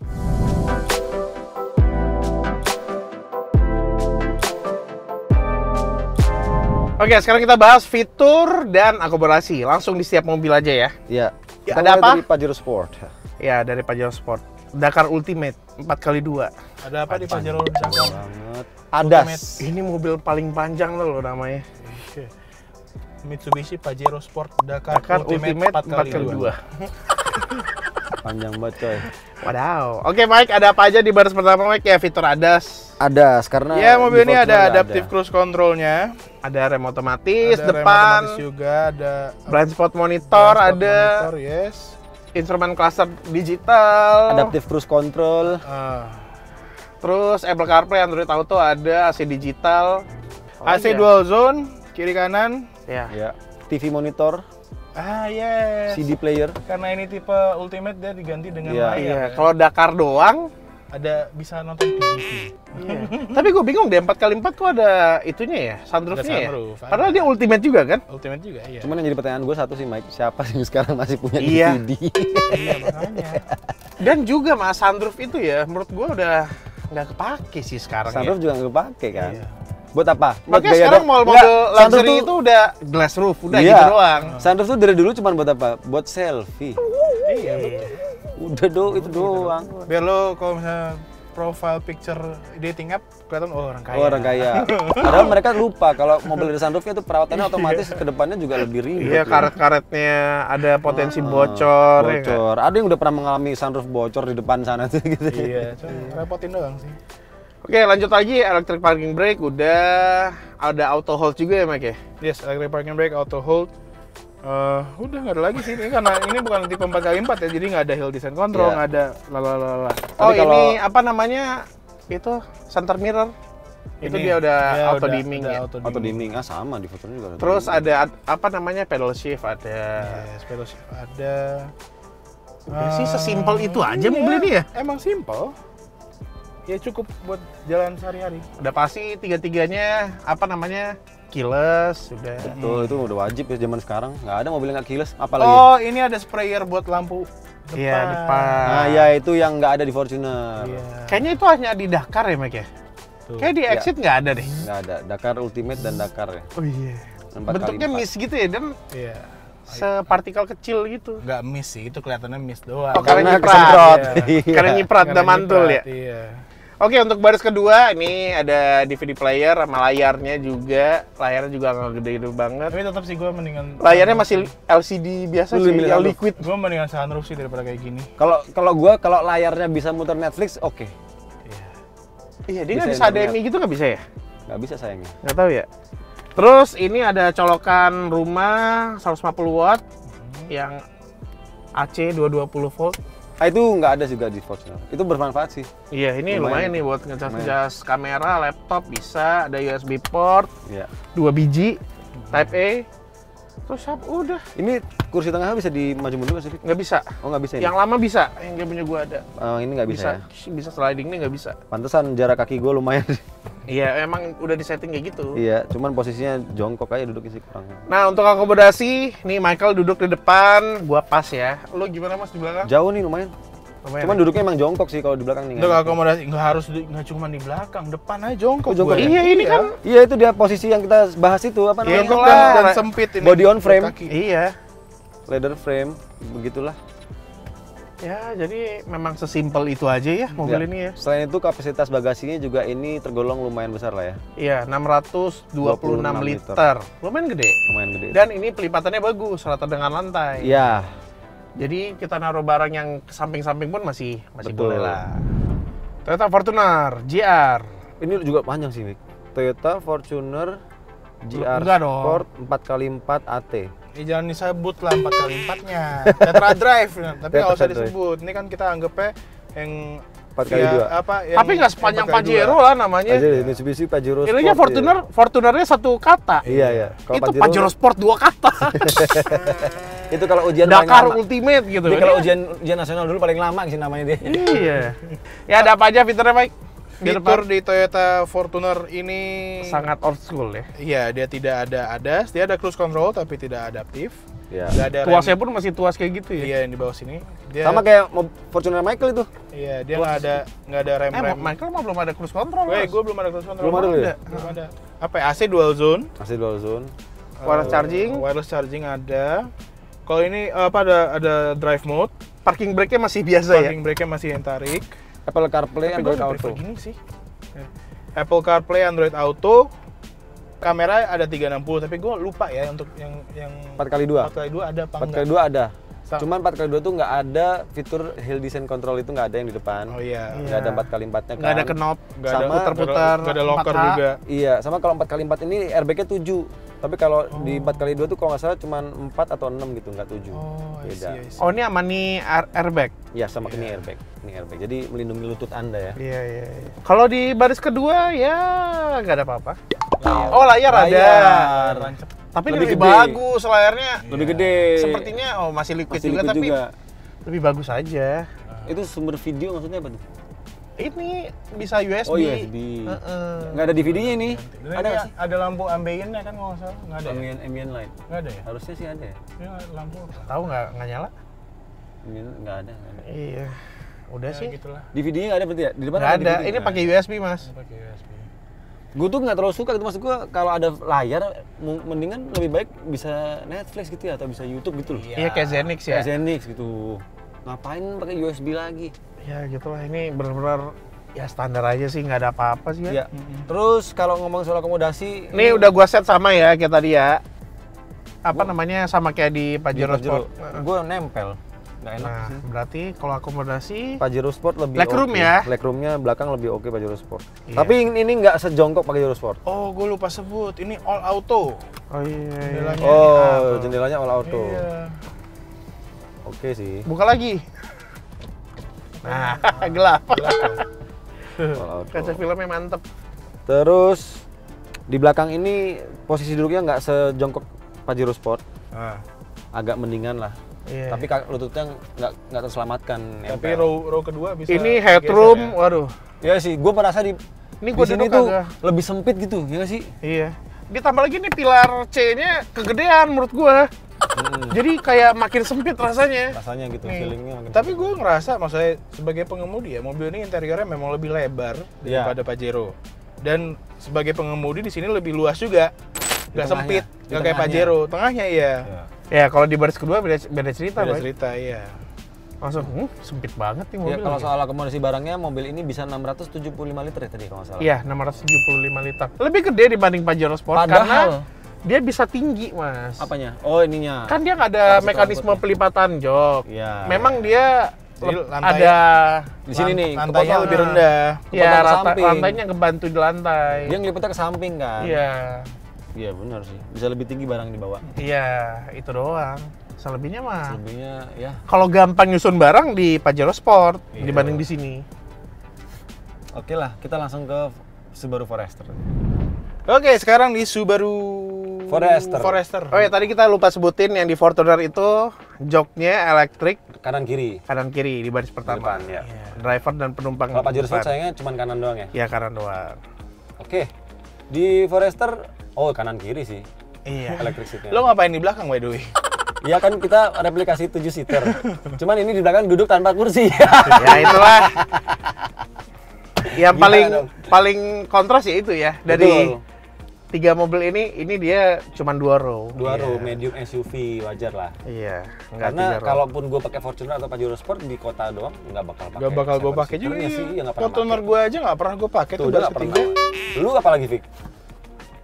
C: Oke, sekarang kita bahas fitur dan akomodasi. Langsung di setiap mobil aja ya.
B: Iya.
C: Ya,
B: Kita
C: ada apa?
B: Dari Pajero Sport.
C: Ya, dari Pajero Sport. Dakar Ultimate 4x2.
A: Ada apa di Pajero Cakang?
B: Banget. Adas.
C: Ini mobil paling panjang loh namanya.
A: Mitsubishi Pajero Sport Dakar,
C: Dakar Ultimate,
A: 4x2.
C: 4x2.
B: Panjang banget coy.
C: Wadaw. Oke Mike, ada apa aja di baris pertama Mike? Ya fitur ADAS,
B: Adas karena
A: Ya mobil ini ada adaptive cruise control-nya,
C: ada rem otomatis
A: ada rem
C: depan,
A: otomatis juga, ada
C: blind spot monitor,
A: blind spot
C: ada
A: monitor, yes.
C: instrumen cluster digital.
B: Adaptive cruise control.
A: Ah,
C: Terus Apple CarPlay, Android Auto ada, AC digital.
A: AC
C: iya.
A: dual zone, kiri kanan.
C: Ya.
B: Ya. TV monitor,
A: Ah yes.
B: CD player.
A: Karena ini tipe Ultimate dia diganti dengan
B: Iya.
A: layar.
C: Iya,
A: ya.
C: kalau Dakar doang
A: ada bisa nonton TV.
C: Iya. Tapi gue bingung deh 4x4 kok ada itunya ya, sunroofnya ya. Padahal dia ultimate juga kan?
A: Ultimate juga iya.
B: Cuman yang jadi pertanyaan gue satu sih Mike, siapa sih sekarang masih punya
C: Iya.
B: DVD?
A: iya makanya.
C: Dan juga mas sunroof itu ya, menurut gue udah nggak kepake sih sekarang
B: Sunroof
C: ya.
B: juga nggak kepake kan?
A: Iya.
B: Buat apa? Buat
C: Makanya
B: gaya
C: sekarang
B: Nggak, sunroof
C: luxury
B: tuh-
C: itu udah glass roof, udah
B: Iya.
C: gitu doang.
B: Sunroof tuh dari dulu cuman buat apa? Buat selfie.
A: Iya betul.
B: Udah do itu doang.
A: Biar lo kalau misalnya profile picture dating app kelihatan oh orang kaya.
B: Oh, orang kaya. Padahal mereka lupa kalau mobil dari sunroofnya itu perawatannya otomatis ke depannya juga lebih ribet.
C: Iya,
B: loh.
C: karet-karetnya ada potensi
B: Ah,
C: bocor. ya nggak?
B: Bocor. Ada yang udah pernah mengalami sunroof bocor di depan sana tuh gitu.
A: Iya, cuma repotin doang sih.
C: Oke, lanjut lagi electric parking brake udah ada auto hold juga ya, Mike ya?
A: Yes, electric parking brake, auto hold. Eh, udah nggak ada lagi sih ini karena ini bukan tipe 4x4 ya, jadi nggak ada hill descent control,
B: Iya.
A: nggak ada lalalala.
C: Oh,
B: Tapi kalau-
C: ini apa namanya? Itu center mirror. Itu
A: Ini,
C: dia udah
A: ya,
C: auto
A: udah-
C: dimming
A: udah
C: ya.
A: Auto
B: Auto
A: dimming.
B: dimming ah sama di fotonya juga. ada
C: Terus
B: dimming.
C: ada ad- apa namanya? pedal shift ada.
A: Yes, pedal shift ada.
C: Udah sih
A: Eh,
C: sesimpel itu aja
A: iya,
C: mobil ini ya.
A: Emang simple. Ya cukup buat jalan sehari-hari.
C: Udah pasti tiga-tiganya apa namanya? Keyless sudah.
B: Betul, itu udah wajib ya zaman sekarang. Nggak ada mobil yang nggak keyless, apalagi.
A: Oh, ini ada sprayer buat lampu depan.
C: Iya, depan.
B: Nah, ya itu yang nggak ada di Fortuner.
A: Iya.
C: Kayaknya itu hanya di Dakar ya, Mike ya?
A: Tuh.
C: Kayak di
B: Ya.
C: exit nggak ada deh.
B: Nggak ada. Dakar Ultimate dan Dakar ya.
C: Oh iya.
B: Empat
C: Bentuknya miss gitu ya dan
A: Iya.
C: separtikel kecil gitu.
A: Nggak miss sih, itu kelihatannya miss doang.
C: Oh, karena
B: Karena
C: nyiprat.
B: kesemprot.
A: Iya.
B: Iya.
C: Karena nyiprat udah
A: Karena
C: mantul ya.
A: Iya.
C: Oke, untuk baris kedua ini ada DVD player sama layarnya juga. Layarnya juga nggak gede-gede banget.
A: Tapi tetap sih gue mendingan
C: Layarnya masih LCD biasa sih, yang liquid.
A: gue mendingan sunroof sih daripada kayak gini.
B: Kalau kalau gua kalau layarnya bisa muter Netflix, oke.
C: Iya, dia nggak
B: Bisa
C: bisa
B: internet.
C: HDMI gitu nggak bisa ya?
B: Nggak bisa sayangnya.
C: Nggak tahu ya. Terus ini ada colokan rumah 150 watt yang AC 220 volt.
B: Ah, itu nggak ada juga di Fortuner. Itu bermanfaat sih.
C: Iya, ini lumayan,
B: Lumayan.
C: nih buat ngecas-ngecas kamera, laptop bisa, ada USB port,
B: Ya.
C: dua biji, Type A. Terus apa? Udah,
B: Ini kursi tengah bisa dimaju mundur sih?
C: Nggak bisa.
B: Oh nggak bisa ini.
C: Yang lama bisa, yang dia punya gua ada.
B: Oh, ini nggak bisa,
C: Bisa,
B: ya.
C: bisa sliding nih nggak bisa.
B: Pantesan jarak kaki gue lumayan.
C: Iya, emang udah disetting kayak gitu.
B: iya, cuman posisinya jongkok aja duduknya sih kurang.
C: Nah, untuk akomodasi, nih Michael duduk di depan, gua pas ya. Lu gimana Mas di belakang?
B: Jauh nih lumayan.
C: Lumayan
B: Cuman
C: ya?
B: duduknya emang jongkok sih kalau di belakang nih.
A: Untuk akomodasi nggak harus di- nggak cuma di belakang, depan aja jongkok.
B: Oh, jongkok
A: gua.
B: ya?
C: Iya, ini kan
B: Iya itu dia posisi yang kita bahas itu apa
C: Iya,
B: namanya?
A: jongkok dan, dan sempit ini.
B: Body on frame.
A: Kaki.
C: Iya.
B: Leather frame, begitulah.
C: Ya, jadi memang sesimpel itu aja ya mobil
B: Ya.
C: ini ya.
B: Selain itu kapasitas bagasinya juga ini tergolong lumayan besar lah ya.
C: Iya, 626
B: 26
C: liter.
B: liter.
C: Lumayan gede.
B: Lumayan gede.
C: Dan ini pelipatannya bagus, rata dengan lantai.
B: Iya,
C: Jadi kita naruh barang yang ke samping-samping pun masih masih
B: Betul.
C: boleh lah. Toyota Fortuner GR.
B: ini juga panjang sih, Mik. Toyota Fortuner GR
C: Enggak dong.
B: Sport 4x4 AT.
A: Ya, jangan disebut lah 4x4-nya. Tetra Drive, tapi nggak usah
B: Drive.
A: disebut. Ini kan kita anggapnya yang
B: 4 kali
A: ya,
B: dua.
A: apa yang
C: Tapi nggak sepanjang
A: yang 4x2.
C: Pajero lah namanya.
B: Aja Mitsubishi Pajero
C: Ininya
B: Sport,
C: Fortuner, Fortunernya satu kata.
B: Iya, iya. Kalau
C: Itu Pajero Sport dua kata.
B: itu kalau ujian
C: Dakar
B: lama.
C: Ultimate gitu.
B: Dia kalau ujian ujian nasional dulu paling lama sih namanya dia.
C: Iya. Ya ada apa aja fiturnya, Mike? Di
A: Fitur
C: depan
A: di Toyota Fortuner ini
C: sangat old school ya.
A: Iya, dia tidak ada ADAS, dia ada cruise control tapi tidak adaptif.
B: Iya.
A: Ada
C: Tuasnya
A: rem.
C: pun masih tuas kayak gitu ya.
A: Iya, yang di bawah sini. Dia
B: Sama kayak Fortuner Michael itu.
A: Iya, dia nggak ada nggak ada rem
C: Eh,
A: rem.
C: Michael mah belum ada cruise control.
A: Weh, gue belum ada cruise control.
B: Belum ada lu ya?
A: Belum ada. Apa ya? AC dual zone.
B: Masih dual zone.
C: Wireless
A: Eh,
C: charging.
A: Wireless charging ada. Kalau ini eh, apa ada ada drive mode.
C: Parking brake-nya masih biasa ya.
A: Parking brake-nya masih yang tarik.
B: Apple CarPlay,
A: Tapi
B: Android Auto.
A: gini sih. Apple CarPlay, Android Auto. Kamera ada 360, tapi gue lupa ya untuk yang yang
B: 4 kali 2
A: 4 kali 2 ada apa
B: 4
A: enggak?
B: kali 2 ada.
A: Sa-
B: Cuman 4 kali 2 tuh nggak ada fitur hill descent control itu nggak ada yang di depan.
A: Oh iya.
B: Nggak ada 4 kali 4 nya kan.
C: Nggak ada knob,
A: Nggak ada
C: putar-putar.
A: nggak ada locker
C: 4H.
A: juga.
B: Iya, sama kalau 4 kali 4 ini airbagnya 7. Tapi kalau di 4 kali 2 tuh kalau nggak salah cuma 4 atau 6 gitu, nggak 7.
A: Oh, I
B: Beda.
A: see, I see.
C: Oh ini sama nih air- airbag.
B: Ya sama ini airbag. Ini airbag. Jadi melindungi lutut Anda ya.
C: Iya iya. iya. Kalau di baris kedua ya nggak ada apa-apa. Oh layar, ada.
B: Layar.
C: Tapi
B: Lebih
C: lebih,
B: gede.
C: bagus layarnya.
B: Lebih gede.
C: Sepertinya oh masih liquid
B: Masih
C: juga
B: liquid
C: tapi
B: juga.
C: lebih bagus aja.
B: Itu sumber video maksudnya apa tuh?
C: Ini bisa USB.
B: Oh USB.
C: Heeh.
B: Nggak ada DVD-nya ini.
A: Dan
B: Ada
A: ini
B: sih?
A: ada lampu ambientnya kan nggak salah nggak ada ya?
B: Ambient, ambient light.
A: nggak ada ya
B: Harusnya sih ada ya.
A: ini lampu apa?
C: Tahu nggak nggak nyala?
B: Ambient nggak ada. nggak ada.
C: Iya. Udah
A: ya
C: sih.
A: gitulah
B: DVD-nya nggak ada berarti ya? Di depan
C: Nggak ada.
B: DVD?
C: Ini pakai USB mas.
A: pakai USB
B: gue tuh nggak terlalu suka gitu maksud gue kalau ada layar mendingan lebih baik bisa Netflix gitu ya atau bisa YouTube gitu loh
C: Iya kayak Zenix ya.
B: Kayak Zenix gitu ngapain pakai USB lagi
C: Ya gitulah ini benar-benar ya standar aja sih nggak ada apa-apa sih ya.
B: ya terus kalau ngomong soal akomodasi
C: Ini udah gua set sama ya kayak tadi ya. Apa namanya sama kayak di Pajero Sport.
B: gue nempel nggak enak
C: Nah,
B: sih
C: berarti kalau akomodasi
B: Pajero Sport lebih
C: Legroom
B: oke.
C: ya?
B: Legroomnya belakang lebih oke Pajero Sport
C: Iya.
B: tapi ini ini nggak sejongkok Pajero Sport
A: oh gue lupa sebut ini all auto
C: Oh iya. iya.
A: Jendelanya.
B: oh jendelanya all auto
A: iya
B: oke sih
C: Buka lagi. Nah, gelap. Kaca filmnya mantep.
B: Terus di belakang ini posisi duduknya nggak sejongkok Pajero Sport,
A: nah,
B: agak mendingan lah.
C: Iya.
B: Tapi lututnya nggak nggak terselamatkan.
A: tapi row row kedua bisa
C: ini headroom,
A: ya.
C: waduh.
B: ya sih, gue merasa di
C: Ini
B: sini
C: duduk
B: tuh
C: kagak.
B: lebih sempit gitu, ya nggak sih?
C: Iya. Ditambah lagi nih pilar C-nya kegedean menurut gua. Jadi kayak makin sempit rasanya.
B: Rasanya gitu,
A: Nih,
B: feelingnya makin.
A: tapi gue ngerasa maksudnya sebagai pengemudi ya mobil ini interiornya memang lebih lebar
B: Iya.
A: daripada Pajero dan sebagai pengemudi di sini lebih luas juga nggak sempit nggak kayak. Pajero tengahnya iya
B: Ya.
C: Ya kalau di baris kedua beda, beda cerita,
A: beda cerita iya
C: Langsung, hmm, sempit banget nih
B: Ya,
C: mobil.
B: kalau
C: nih.
B: soal akomodasi barangnya, mobil ini bisa 675 liter ya tadi kalau nggak salah.
C: Iya, 675 liter. Lebih gede dibanding Pajero Sport
B: Padahal-
C: karena dia bisa tinggi, Mas.
B: Apanya? Oh ininya.
C: Kan dia nggak ada
B: Atas
C: mekanisme pelipatan jok.
B: Iya.
C: Memang dia
A: Jadi lantai-
C: ada
B: di sini nih.
A: lantainya
B: kepotong.
A: lebih rendah
C: ya rata,
B: samping.
C: lantainya kebantu di lantai.
B: Dia ngelipatnya ke samping kan.
C: Iya.
B: Iya benar sih. Bisa lebih tinggi barang di bawah.
C: Iya, itu doang. Selebihnya mah
B: Selebihnya ya
C: kalau gampang nyusun barang di Pajero Sport
B: Iya.
C: dibanding di sini.
B: Oke lah, kita langsung ke Subaru Forester.
A: oke sekarang di Subaru
B: Forester.
A: Forester
C: Oh ya tadi kita lupa sebutin yang di Fortuner itu joknya elektrik
B: Kanan kiri.
C: kanan kiri di baris pertama.
B: depan, ya.
C: Iya, Driver dan penumpang.
B: Kalau Pajero Sport sayangnya cuma kanan doang ya.
C: Ya kanan doang.
B: Oke. Di Forester oh kanan kiri sih
C: Iya.
B: elektrik seatnya.
A: lo ngapain di belakang by the way
B: Iya kan kita replikasi 7 seater. Cuman ini di belakang duduk tanpa kursi.
C: ya itulah. Yang
B: Gimana
C: paling
B: dong?
C: paling kontras ya itu ya dari
B: Betul.
C: Tiga mobil ini ini dia cuma dua row.
B: Dua
C: Iya.
B: row medium SUV wajar lah.
C: Iya. nggak
B: Karena kalaupun gue pakai Fortuner atau Pajero Sport di kota doang nggak bakal pakai.
A: Gak bakal gue pakai juga iya.
B: sih, ya nggak pernah
A: Fortuner gue aja nggak pernah gue pakai
B: Tuh
A: tuh
B: udah nggak
A: ketiga
B: pernah. Lu apa lagi Vic?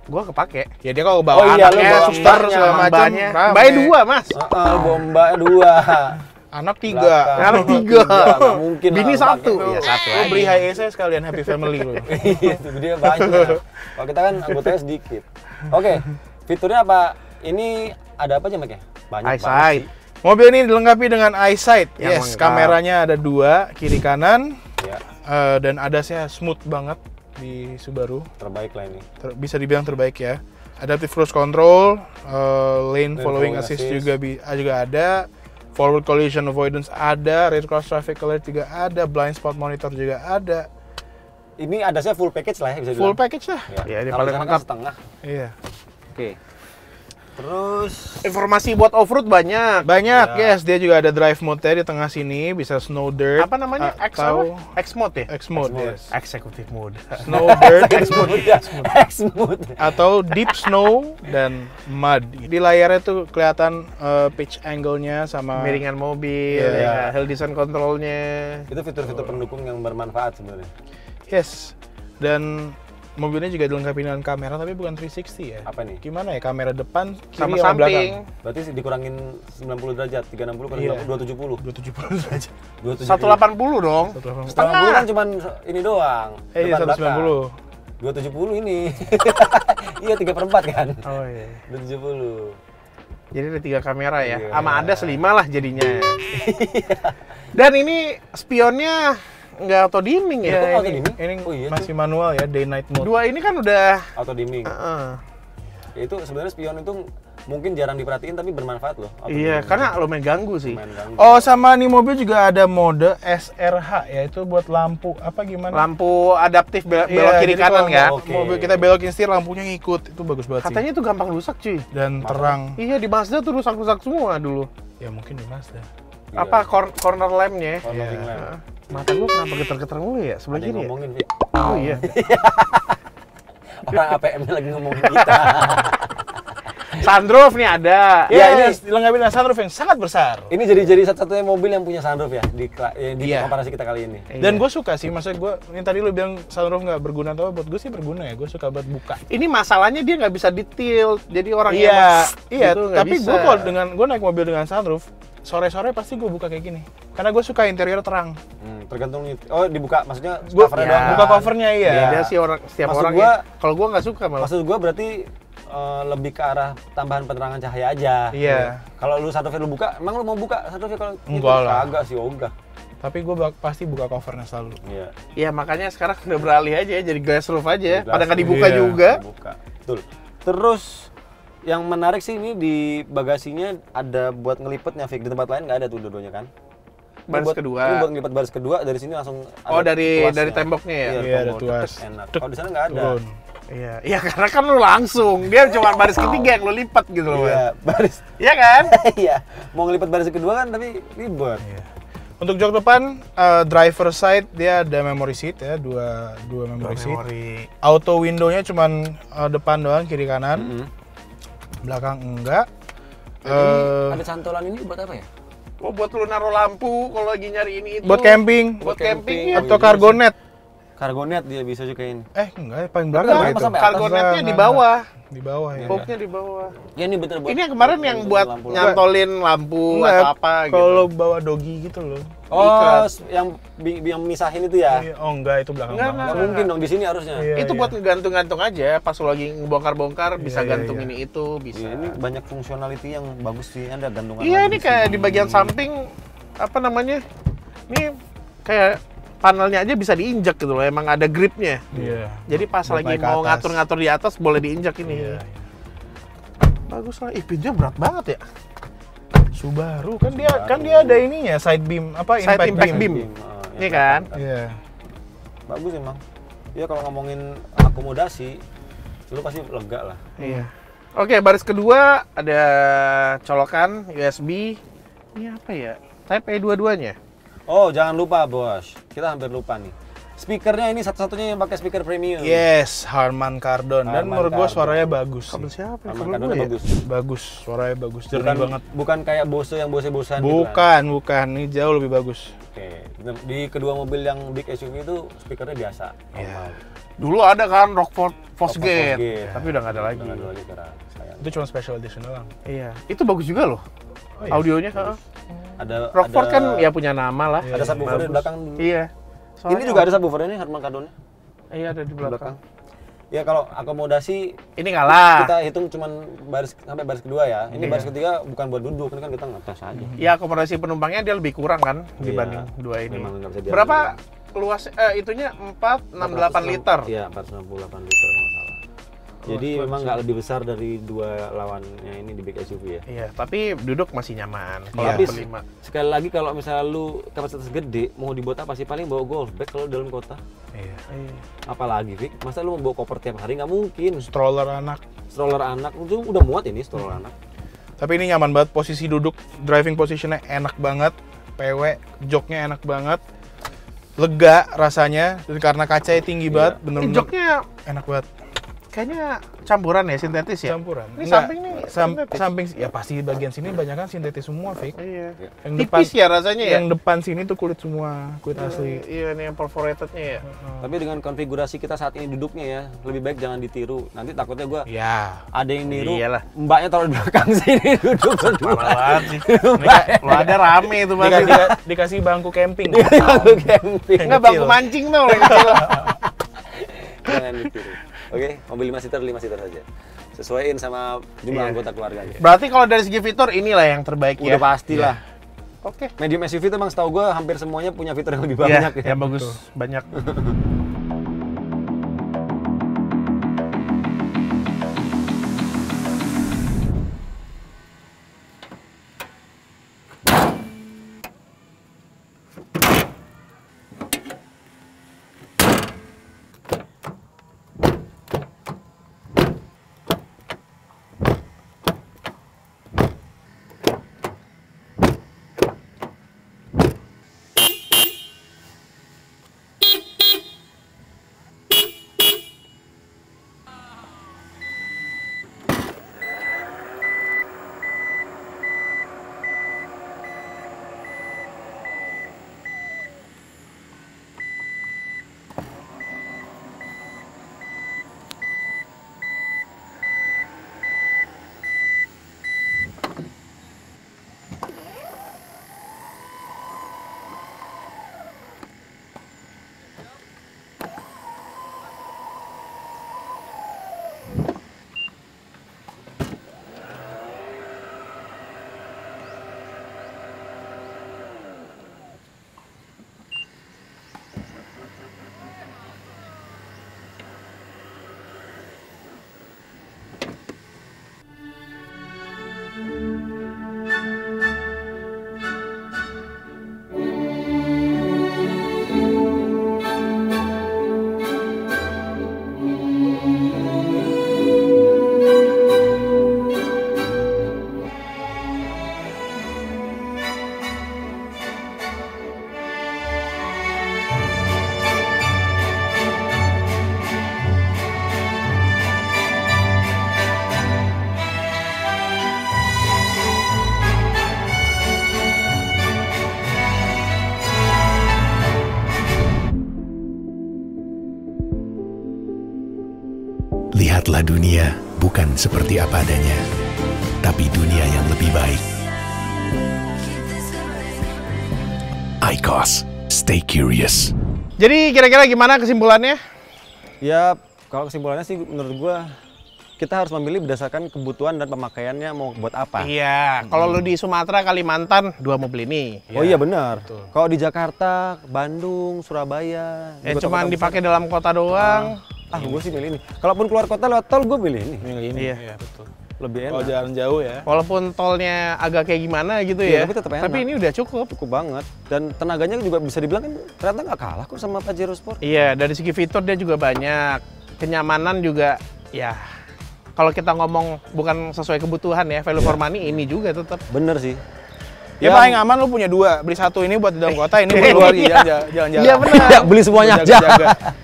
C: gua kepake.
A: ya dia kalau bawa
B: Oh iya, lu
A: anaknya
B: bawa
A: suster segala macam.
C: Mbaknya dua mas.
B: Heeh, bomba dua.
A: Anak tiga
B: Belakang.
C: Anak tiga.
B: Nggak mungkin
C: Bini satu.
B: pakai.
C: Iya satu aja.
A: beli HEC sekalian happy family lo
B: Iya, itu dia banyak. Kalau kita kan anggotanya sedikit. Oke, fiturnya apa? Ini ada apa aja Mek ya? Banyak banget
C: Eyesight.
B: sih.
A: Mobil ini dilengkapi dengan eyesight.
C: Yang
A: yes,
C: lengkap.
A: kameranya ada dua, kiri kanan,
B: Ya,
A: eh, dan adasnya smooth banget di Subaru.
B: terbaik lah ini.
A: Ter- bisa dibilang terbaik ya. Adaptive cruise control, eh, lane,
B: Lane
A: following
B: following
A: assist,
B: assist.
A: juga bi- juga ada, forward collision avoidance ada, rear cross traffic alert juga ada, blind spot monitor juga ada.
B: Ini adasnya full package lah ya bisa
A: Full
B: dibilang.
A: package lah.
B: Ya,
C: Ya, paling
B: kan
C: lengkap.
B: setengah.
A: Iya.
B: Oke. Terus
C: Informasi buat off-road banyak.
A: Banyak,
B: Ya.
A: yes. Dia juga ada drive mode-nya di tengah sini, bisa snow dirt.
C: Apa namanya? X
A: atau
C: apa? X mode ya?
A: X mode,
B: X mode.
A: yes.
C: Executive mode.
A: Snow dirt
B: X-Smooth ya. X-Smooth.
A: atau deep snow dan mud. Di layarnya tuh kelihatan eh, pitch angle-nya sama
C: Miringan mobil,
A: Iya.
C: ya, hill descent controlnya.
B: Itu fitur-fitur pendukung yang bermanfaat sebenarnya.
A: Yes. Dan mobilnya juga dilengkapi dengan kamera tapi bukan 360 ya.
B: Apa nih?
A: Gimana ya? Kamera depan,
C: Sama
A: kiri sama belakang.
C: samping.
B: Berarti dikurangin 90 derajat, 360 per
A: Iya.
B: 270.
A: 270 aja.
B: 270.
C: 180 dong.
A: 180.
B: Setengah bulan cuman ini doang.
A: Eh, iya,
B: depan belakang.
A: 190.
B: 270 ini. iya, 3 per 4 kan.
C: Oh iya.
B: 270.
C: Jadi ada tiga kamera ya.
B: Iya.
C: Sama ada selima lah jadinya. Dan ini spionnya nggak auto dimming ya.
B: Iya,
A: Ya,
B: auto
A: ini,
B: dimming?
A: ini
B: Oh, iya
A: masih manual ya, day night mode.
C: Dua ini kan udah
B: Auto dimming.
C: Heeh.
B: Ya, itu sebenarnya spion itu mungkin jarang diperhatiin tapi bermanfaat loh. auto
C: Iya,
B: dimming.
C: karena lumayan ganggu sih.
B: Lumayan ganggu.
A: Oh, sama nih mobil juga ada mode SRH ya, itu buat lampu apa gimana?
C: Lampu adaptif bel-
A: Iya,
C: belok kiri
A: jadi
C: kanan
A: kalau
C: kan.
B: Oke.
A: Mobil kita belokin setir lampunya ngikut, itu bagus banget
C: Katanya itu gampang rusak cuy.
A: sih. Dan terang.
C: Iya di Mazda tuh rusak-rusak semua dulu.
A: Ya mungkin di Mazda.
B: Iya.
C: Apa cor- corner lampnya?
B: Cornering
A: Iya.
B: lamp.
C: Mata gua kenapa geter-geter mulu ya sebelah
B: Ada
C: kiri ya?
B: ngomongin, Fik.
C: Oh iya.
B: Orang APM-nya lagi ngomongin kita.
C: Sunroof nih ada.
A: Ya,
B: ini-
A: ini dilengkapi dengan sunroof yang sangat besar.
B: ini jadi jadi satu-satunya mobil yang punya sunroof ya di eh, di
A: Iya.
B: komparasi kita kali ini.
A: Dan gue suka sih, maksudnya gue, ini tadi lu bilang sunroof nggak berguna atau apa, buat gue sih berguna ya, gue suka buat buka.
C: Ini masalahnya dia nggak bisa detail. Jadi orang
A: Iya,
C: yang
A: iya,
C: gitu nggak
A: tapi gue kalau dengan, gue naik mobil dengan sunroof, sore-sore pasti gue buka kayak gini. Karena gue suka interior terang.
B: Hmm, tergantung nih. Oh, dibuka maksudnya
A: Gua-
B: covernya
C: Ya.
B: doang.
A: Buka covernya iya.
C: Beda sih orang setiap
B: Maksud
C: orang.
B: gua-
C: ya. Kalau gua nggak suka malah.
B: Maksud gua berarti eh, lebih ke arah tambahan penerangan cahaya aja.
A: Iya.
B: Kalau lu sunroofnya lu buka, emang lu mau buka sunroofnya kalau gitu?
A: Enggak lah.
B: Kagak sih, ogah.
A: Tapi gue pasti buka covernya selalu.
B: Iya.
C: Iya makanya sekarang udah beralih aja ya, jadi glass roof aja.
B: Glass
C: Pada nggak dibuka
A: Iya.
C: juga.
B: Buka. Betul. Terus yang menarik sih ini di bagasinya ada buat ngelipetnya, Fik. Di tempat lain nggak ada tuh dua-duanya kan?
C: Baris
B: buat-
C: kedua.
B: Ini buat baris kedua dari sini langsung
C: Oh
B: ada
C: dari
B: tuasnya.
C: dari temboknya ya.
A: Iya, ada
B: tombol,
A: tuas.
B: Enak. Kalau di sana nggak ada.
A: Turun.
C: Iya, iya karena kan lu langsung. Dia cuma baris ketiga yang lu lipat gitu loh.
B: Iya,
C: Iya,
B: baris.
C: iya kan?
B: Iya, mau ngelipet baris kedua kan tapi ribet.
A: Iya. Untuk jok depan, eh, driver side dia ada memory seat ya, dua dua memory seat. Auto window-nya cuman eh, depan doang, kiri kanan.
B: Mm-mm.
A: Belakang enggak. Eh,
B: ada cantolan ini buat apa ya?
C: Oh buat lu naruh lampu kalau lagi nyari ini itu.
A: buat camping
C: Buat
B: Buat camping.
C: camping
A: atau cargo net.
B: Kargonet dia bisa juga ini.
A: Eh, enggak, paling belakang
B: Enggak,
A: itu.
B: sampai atas.
C: Cargo netnya di
A: Enggak,
C: bawah.
A: Di bawah ya.
C: Boxnya di bawah.
B: Ya ini bener buat.
C: Ini yang kemarin yang buat
B: lampu
C: nyantolin lampu
A: Enggak,
C: atau apa gitu.
A: Kalau bawa dogi gitu loh.
B: Oh, yang yang misahin itu ya?
A: Iya, Oh, enggak, itu belakang
C: Enggak,
A: banget.
B: Nggak mungkin dong di sini harusnya.
A: Iya,
C: itu
A: iya.
C: buat ngegantung-gantung aja pas lu lagi ngebongkar-bongkar bisa
A: Iya, iya,
C: gantung
A: iya.
C: ini itu bisa.
B: Iya, ini banyak fungsionality yang bagus sih. Ada gantungan.
C: Iya ini
B: di
C: kayak di bagian samping apa namanya? Ini kayak panelnya aja bisa diinjak gitu loh. Emang ada gripnya.
A: Iya.
C: Jadi pas
A: Buat
C: lagi mau ngatur-ngatur di atas boleh diinjak ini.
A: Iya, iya.
C: Bagus lah. Ih, pintunya berat banget ya.
A: Subaru kan dia kan dia ada ininya side beam apa
C: Side
A: impact,
C: impact
A: beam.
C: beam.
B: Ah,
C: Iya
B: yang
C: kan?
B: kelihatan.
A: Iya.
B: Bagus emang. Ya kalau ngomongin akomodasi, lu pasti lega lah.
C: Iya. Oke, baris kedua ada colokan USB. Ini apa ya? Type A dua-duanya.
B: Oh, jangan lupa, Bos. Kita hampir lupa nih. Speakernya ini satu-satunya yang pakai speaker premium.
A: Yes, Harman Kardon dan
B: Harman
A: menurut gua
B: Kardon.
A: suaranya bagus.
C: Kabel siapa?
B: Harman
C: Kabel
B: Kardon
C: ya?
B: bagus.
A: Bagus, suaranya bagus, jernih
B: Bukan
A: banget.
B: bukan kayak Bose yang Bose-bosean gitu kan.
A: Bukan, bukan. Ini jauh lebih bagus.
B: Oke. Di kedua mobil yang big SUV itu speakernya biasa.
A: Iya.
B: normal.
C: Dulu ada kan Rockford Fosgate,
B: Fosgate.
C: tapi udah nggak ada lagi.
B: Udah nggak ada lagi sekarang. sayang.
A: Itu cuma special edition doang.
C: Iya, itu bagus juga loh.
A: Oh, iya?
C: Audionya, heeh.
B: Ada
C: Rockford
B: ada,
C: kan ya punya nama lah.
A: Iya,
B: ada subwoofer di
C: bagus.
B: belakang.
C: Iya.
B: Ini juga ada subwoofer ini Harman Kardonnya
C: Iya ada di
B: di
C: belakang.
B: belakang. Ya kalau akomodasi
C: Ini kalah.
B: kita hitung cuman baris sampai baris kedua ya. Ini
C: Iya.
B: baris ketiga bukan buat duduk, ini kan kita ngetes aja.
C: Ya akomodasi penumpangnya dia lebih kurang kan dibanding
B: Iya,
C: dua ini.
B: memang.
C: Berapa luas eh, itunya 468 liter.
B: Iya, 468 liter Jadi memang nggak lebih besar dari dua lawannya ini di big SUV ya.
C: Iya, tapi duduk masih nyaman. Kalau
A: Iya.
C: lima.
B: sekali lagi kalau misalnya lu kapasitas gede mau dibuat apa sih paling bawa golf bag kalau dalam kota.
A: Iya.
B: Apalagi Vic, masa lu mau bawa koper tiap hari nggak mungkin.
A: Stroller anak.
B: Stroller anak itu udah muat ini stroller anak.
A: Tapi ini nyaman banget posisi duduk, driving positionnya enak banget, PW, joknya enak banget, lega rasanya, dan karena kacanya tinggi banget,
C: Ini
A: bener-bener
C: joknya
A: enak banget.
C: Kayaknya campuran ya, sintetis ya?
A: Campuran.
C: Ini
A: Enggak,
C: samping nih
A: sam-
C: sintetis.
A: samping, ya pasti bagian sini banyak kan sintetis semua, Vic.
C: Iya.
A: Yang depan,
C: Tipis ya rasanya ya?
A: yang depan sini tuh kulit semua, kulit asli.
C: Iya, ini yang perforatednya ya.
B: Tapi dengan konfigurasi kita saat ini duduknya ya, lebih baik jangan ditiru. Nanti takutnya gua
A: Ya,
B: ada yang niru,
C: Iyalah.
B: mbaknya taruh di belakang sini duduk berdua.
C: sih. Lo ada rame itu pasti.
A: dika- dikasih bangku camping.
B: Aku camping.
C: Enggak bangku mancing tuh.
B: Jangan ditiru. Oke, mobil 5 seater 5 seater saja. Sesuaiin sama jumlah
C: Iya.
B: anggota keluarganya.
C: Berarti kalau dari segi fitur inilah yang terbaik
B: Udah
C: ya.
B: pasti lah.
C: Oke.
B: Medium SUV itu emang setahu gue hampir semuanya punya fitur yang lebih
C: Iya,
B: banyak
C: ya bagus banyak.
E: Dunia bukan seperti apa adanya, tapi dunia yang lebih baik. ICOS, stay curious.
C: Jadi kira-kira gimana kesimpulannya?
B: Ya, kalau kesimpulannya sih menurut gua kita harus memilih berdasarkan kebutuhan dan pemakaiannya mau buat apa.
C: Iya, kalau lu di Sumatera, Kalimantan, dua mobil ini.
B: Oh iya benar. Kalau di Jakarta, Bandung, Surabaya,
C: cuman
B: kota-kota
C: dipakai dalam kota doang.
B: besar. Ah, gue sih milih ini. Kalaupun keluar kota lewat tol, gue pilih ini.
A: Milih ini.
C: Iya.
A: Iya, betul.
B: Lebih
A: Kalau
B: enak.
A: jalan jauh ya.
C: Walaupun tolnya agak kayak gimana gitu
B: Iya,
C: ya.
B: tapi tetap enak.
C: Tapi ini udah cukup.
B: Cukup banget. Dan tenaganya juga bisa dibilang kan ternyata nggak kalah kok sama Pajero Sport.
C: Iya, dari segi fitur dia juga banyak. Kenyamanan juga ya kalau kita ngomong bukan sesuai kebutuhan ya, value for money ini juga tetap.
B: Bener sih.
A: Ya,
B: Ya,
A: paling aman lu punya dua. Beli satu ini buat di dalam kota, ini buat luar
C: Iya.
A: jalan-jalan.
C: Iya benar.
B: Ya, beli semuanya aja.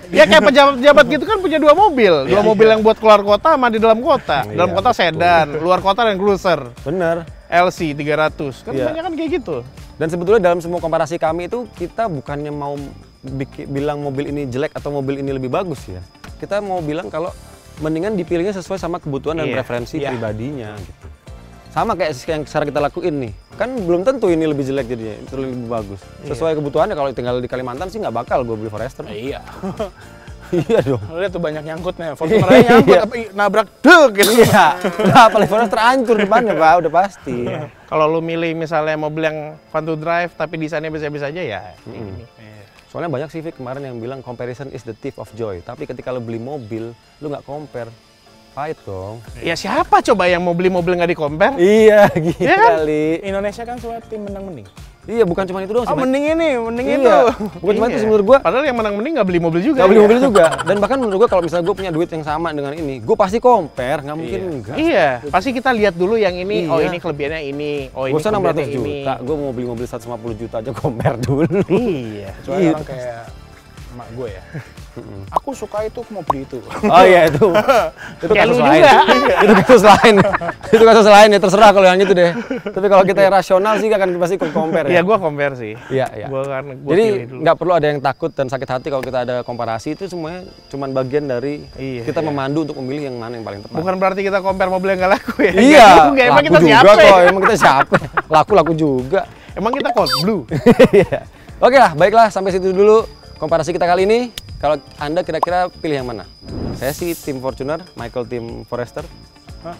C: Ya kayak pejabat-pejabat gitu kan punya dua mobil, dua mobil yang buat keluar kota sama di dalam kota.
B: Iya,
C: dalam kota
B: betul.
C: sedan, luar kota dan cruiser.
B: Bener.
C: LC 300. Kan
B: Iya.
C: banyak kan kayak gitu.
B: Dan sebetulnya dalam semua komparasi kami itu kita bukannya mau bilang mobil ini jelek atau mobil ini lebih bagus ya. Kita mau bilang kalau mendingan dipilihnya sesuai sama kebutuhan dan
C: Iya,
B: preferensi
A: iya.
B: pribadinya gitu. Sama kayak yang sekarang kita lakuin nih. Kan belum tentu ini lebih jelek jadinya, itu lebih bagus. Sesuai kebutuhannya kalau tinggal di Kalimantan sih nggak bakal gue beli Forester.
A: Iya.
B: iya dong.
A: Lihat tuh banyak nyangkutnya. Fortuner aja nyangkut,
B: Iya.
A: tapi nabrak deg gitu.
B: Iya. Nah, apalagi Forester hancur depannya, Pak, udah pasti.
C: Kalau lu milih misalnya mobil yang fun to drive tapi desainnya bisa-bisa aja ya. ini.
B: Soalnya banyak sih kemarin yang bilang comparison is the thief of joy. Tapi ketika lo beli mobil, lu nggak compare, pahit dong.
C: Ya siapa coba yang mau beli mobil nggak di compare?
B: Iya, gitu
C: Iya kan?
B: kali.
A: Indonesia kan suka tim menang mending.
B: Iya, bukan cuma itu doang sih.
A: Oh, mending ini, mending
B: Iya.
A: itu.
B: Bukan cuma itu
C: Iya.
B: sih menurut gua.
C: Padahal yang menang mending nggak beli mobil juga.
B: Gak beli
C: ya.
B: mobil juga. Dan bahkan menurut gua kalau misalnya gua punya duit yang sama dengan ini, gua pasti compare, nggak mungkin enggak.
C: Iya, pasti kita lihat dulu yang ini. Oh
B: Iya.
C: ini kelebihannya ini. Oh ini
B: usah 600
C: kelebihannya ini.
B: juta, gua mau beli mobil 150 juta aja compare dulu.
C: Iya.
A: Kecuali
B: Iya.
A: orang kayak emak gue ya. Aku suka itu, mau beli itu.
B: Oh iya itu. itu
C: Kayak
B: kasus lain. itu kasus lain. itu kasus lain ya terserah kalau yang itu deh. Tapi kalau kita yang rasional sih akan pasti compare
C: Iya,
B: ya.
C: gua compare sih.
B: Iya, iya.
C: Gua kan gua
B: Jadi nggak perlu ada yang takut dan sakit hati kalau kita ada komparasi itu semuanya cuman bagian dari
C: Iya,
B: kita
C: iya.
B: memandu untuk memilih yang mana yang paling tepat.
C: Bukan berarti kita compare mobil yang nggak laku ya.
B: Iya,
C: laku, emang kita
B: juga
C: siapa?
B: kok.
C: ya?
B: Emang kita siapa? Laku laku juga.
C: Emang kita code blue.
B: Iya. Oke lah, baiklah sampai situ dulu komparasi kita kali ini, kalau Anda kira-kira pilih yang mana? Saya sih tim Fortuner, Michael tim Forester.
A: Hah?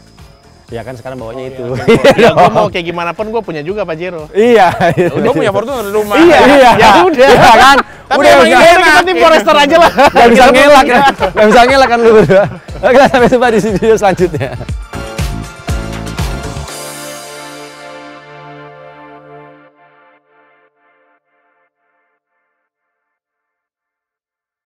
B: Ya kan sekarang bawanya itu.
C: Ya gue mau kayak gimana pun gue punya juga Pajero.
B: iya.
A: Gue punya Fortuner di rumah.
B: Iya, iya.
C: Ya udah.
B: Iya kan?
A: Tapi
B: udah
A: emang ini
C: Kita tim Forester aja lah.
B: nggak bisa ngelak ya. Nggak bisa ngelak kan lu berdua. Oke, sampai jumpa di video selanjutnya.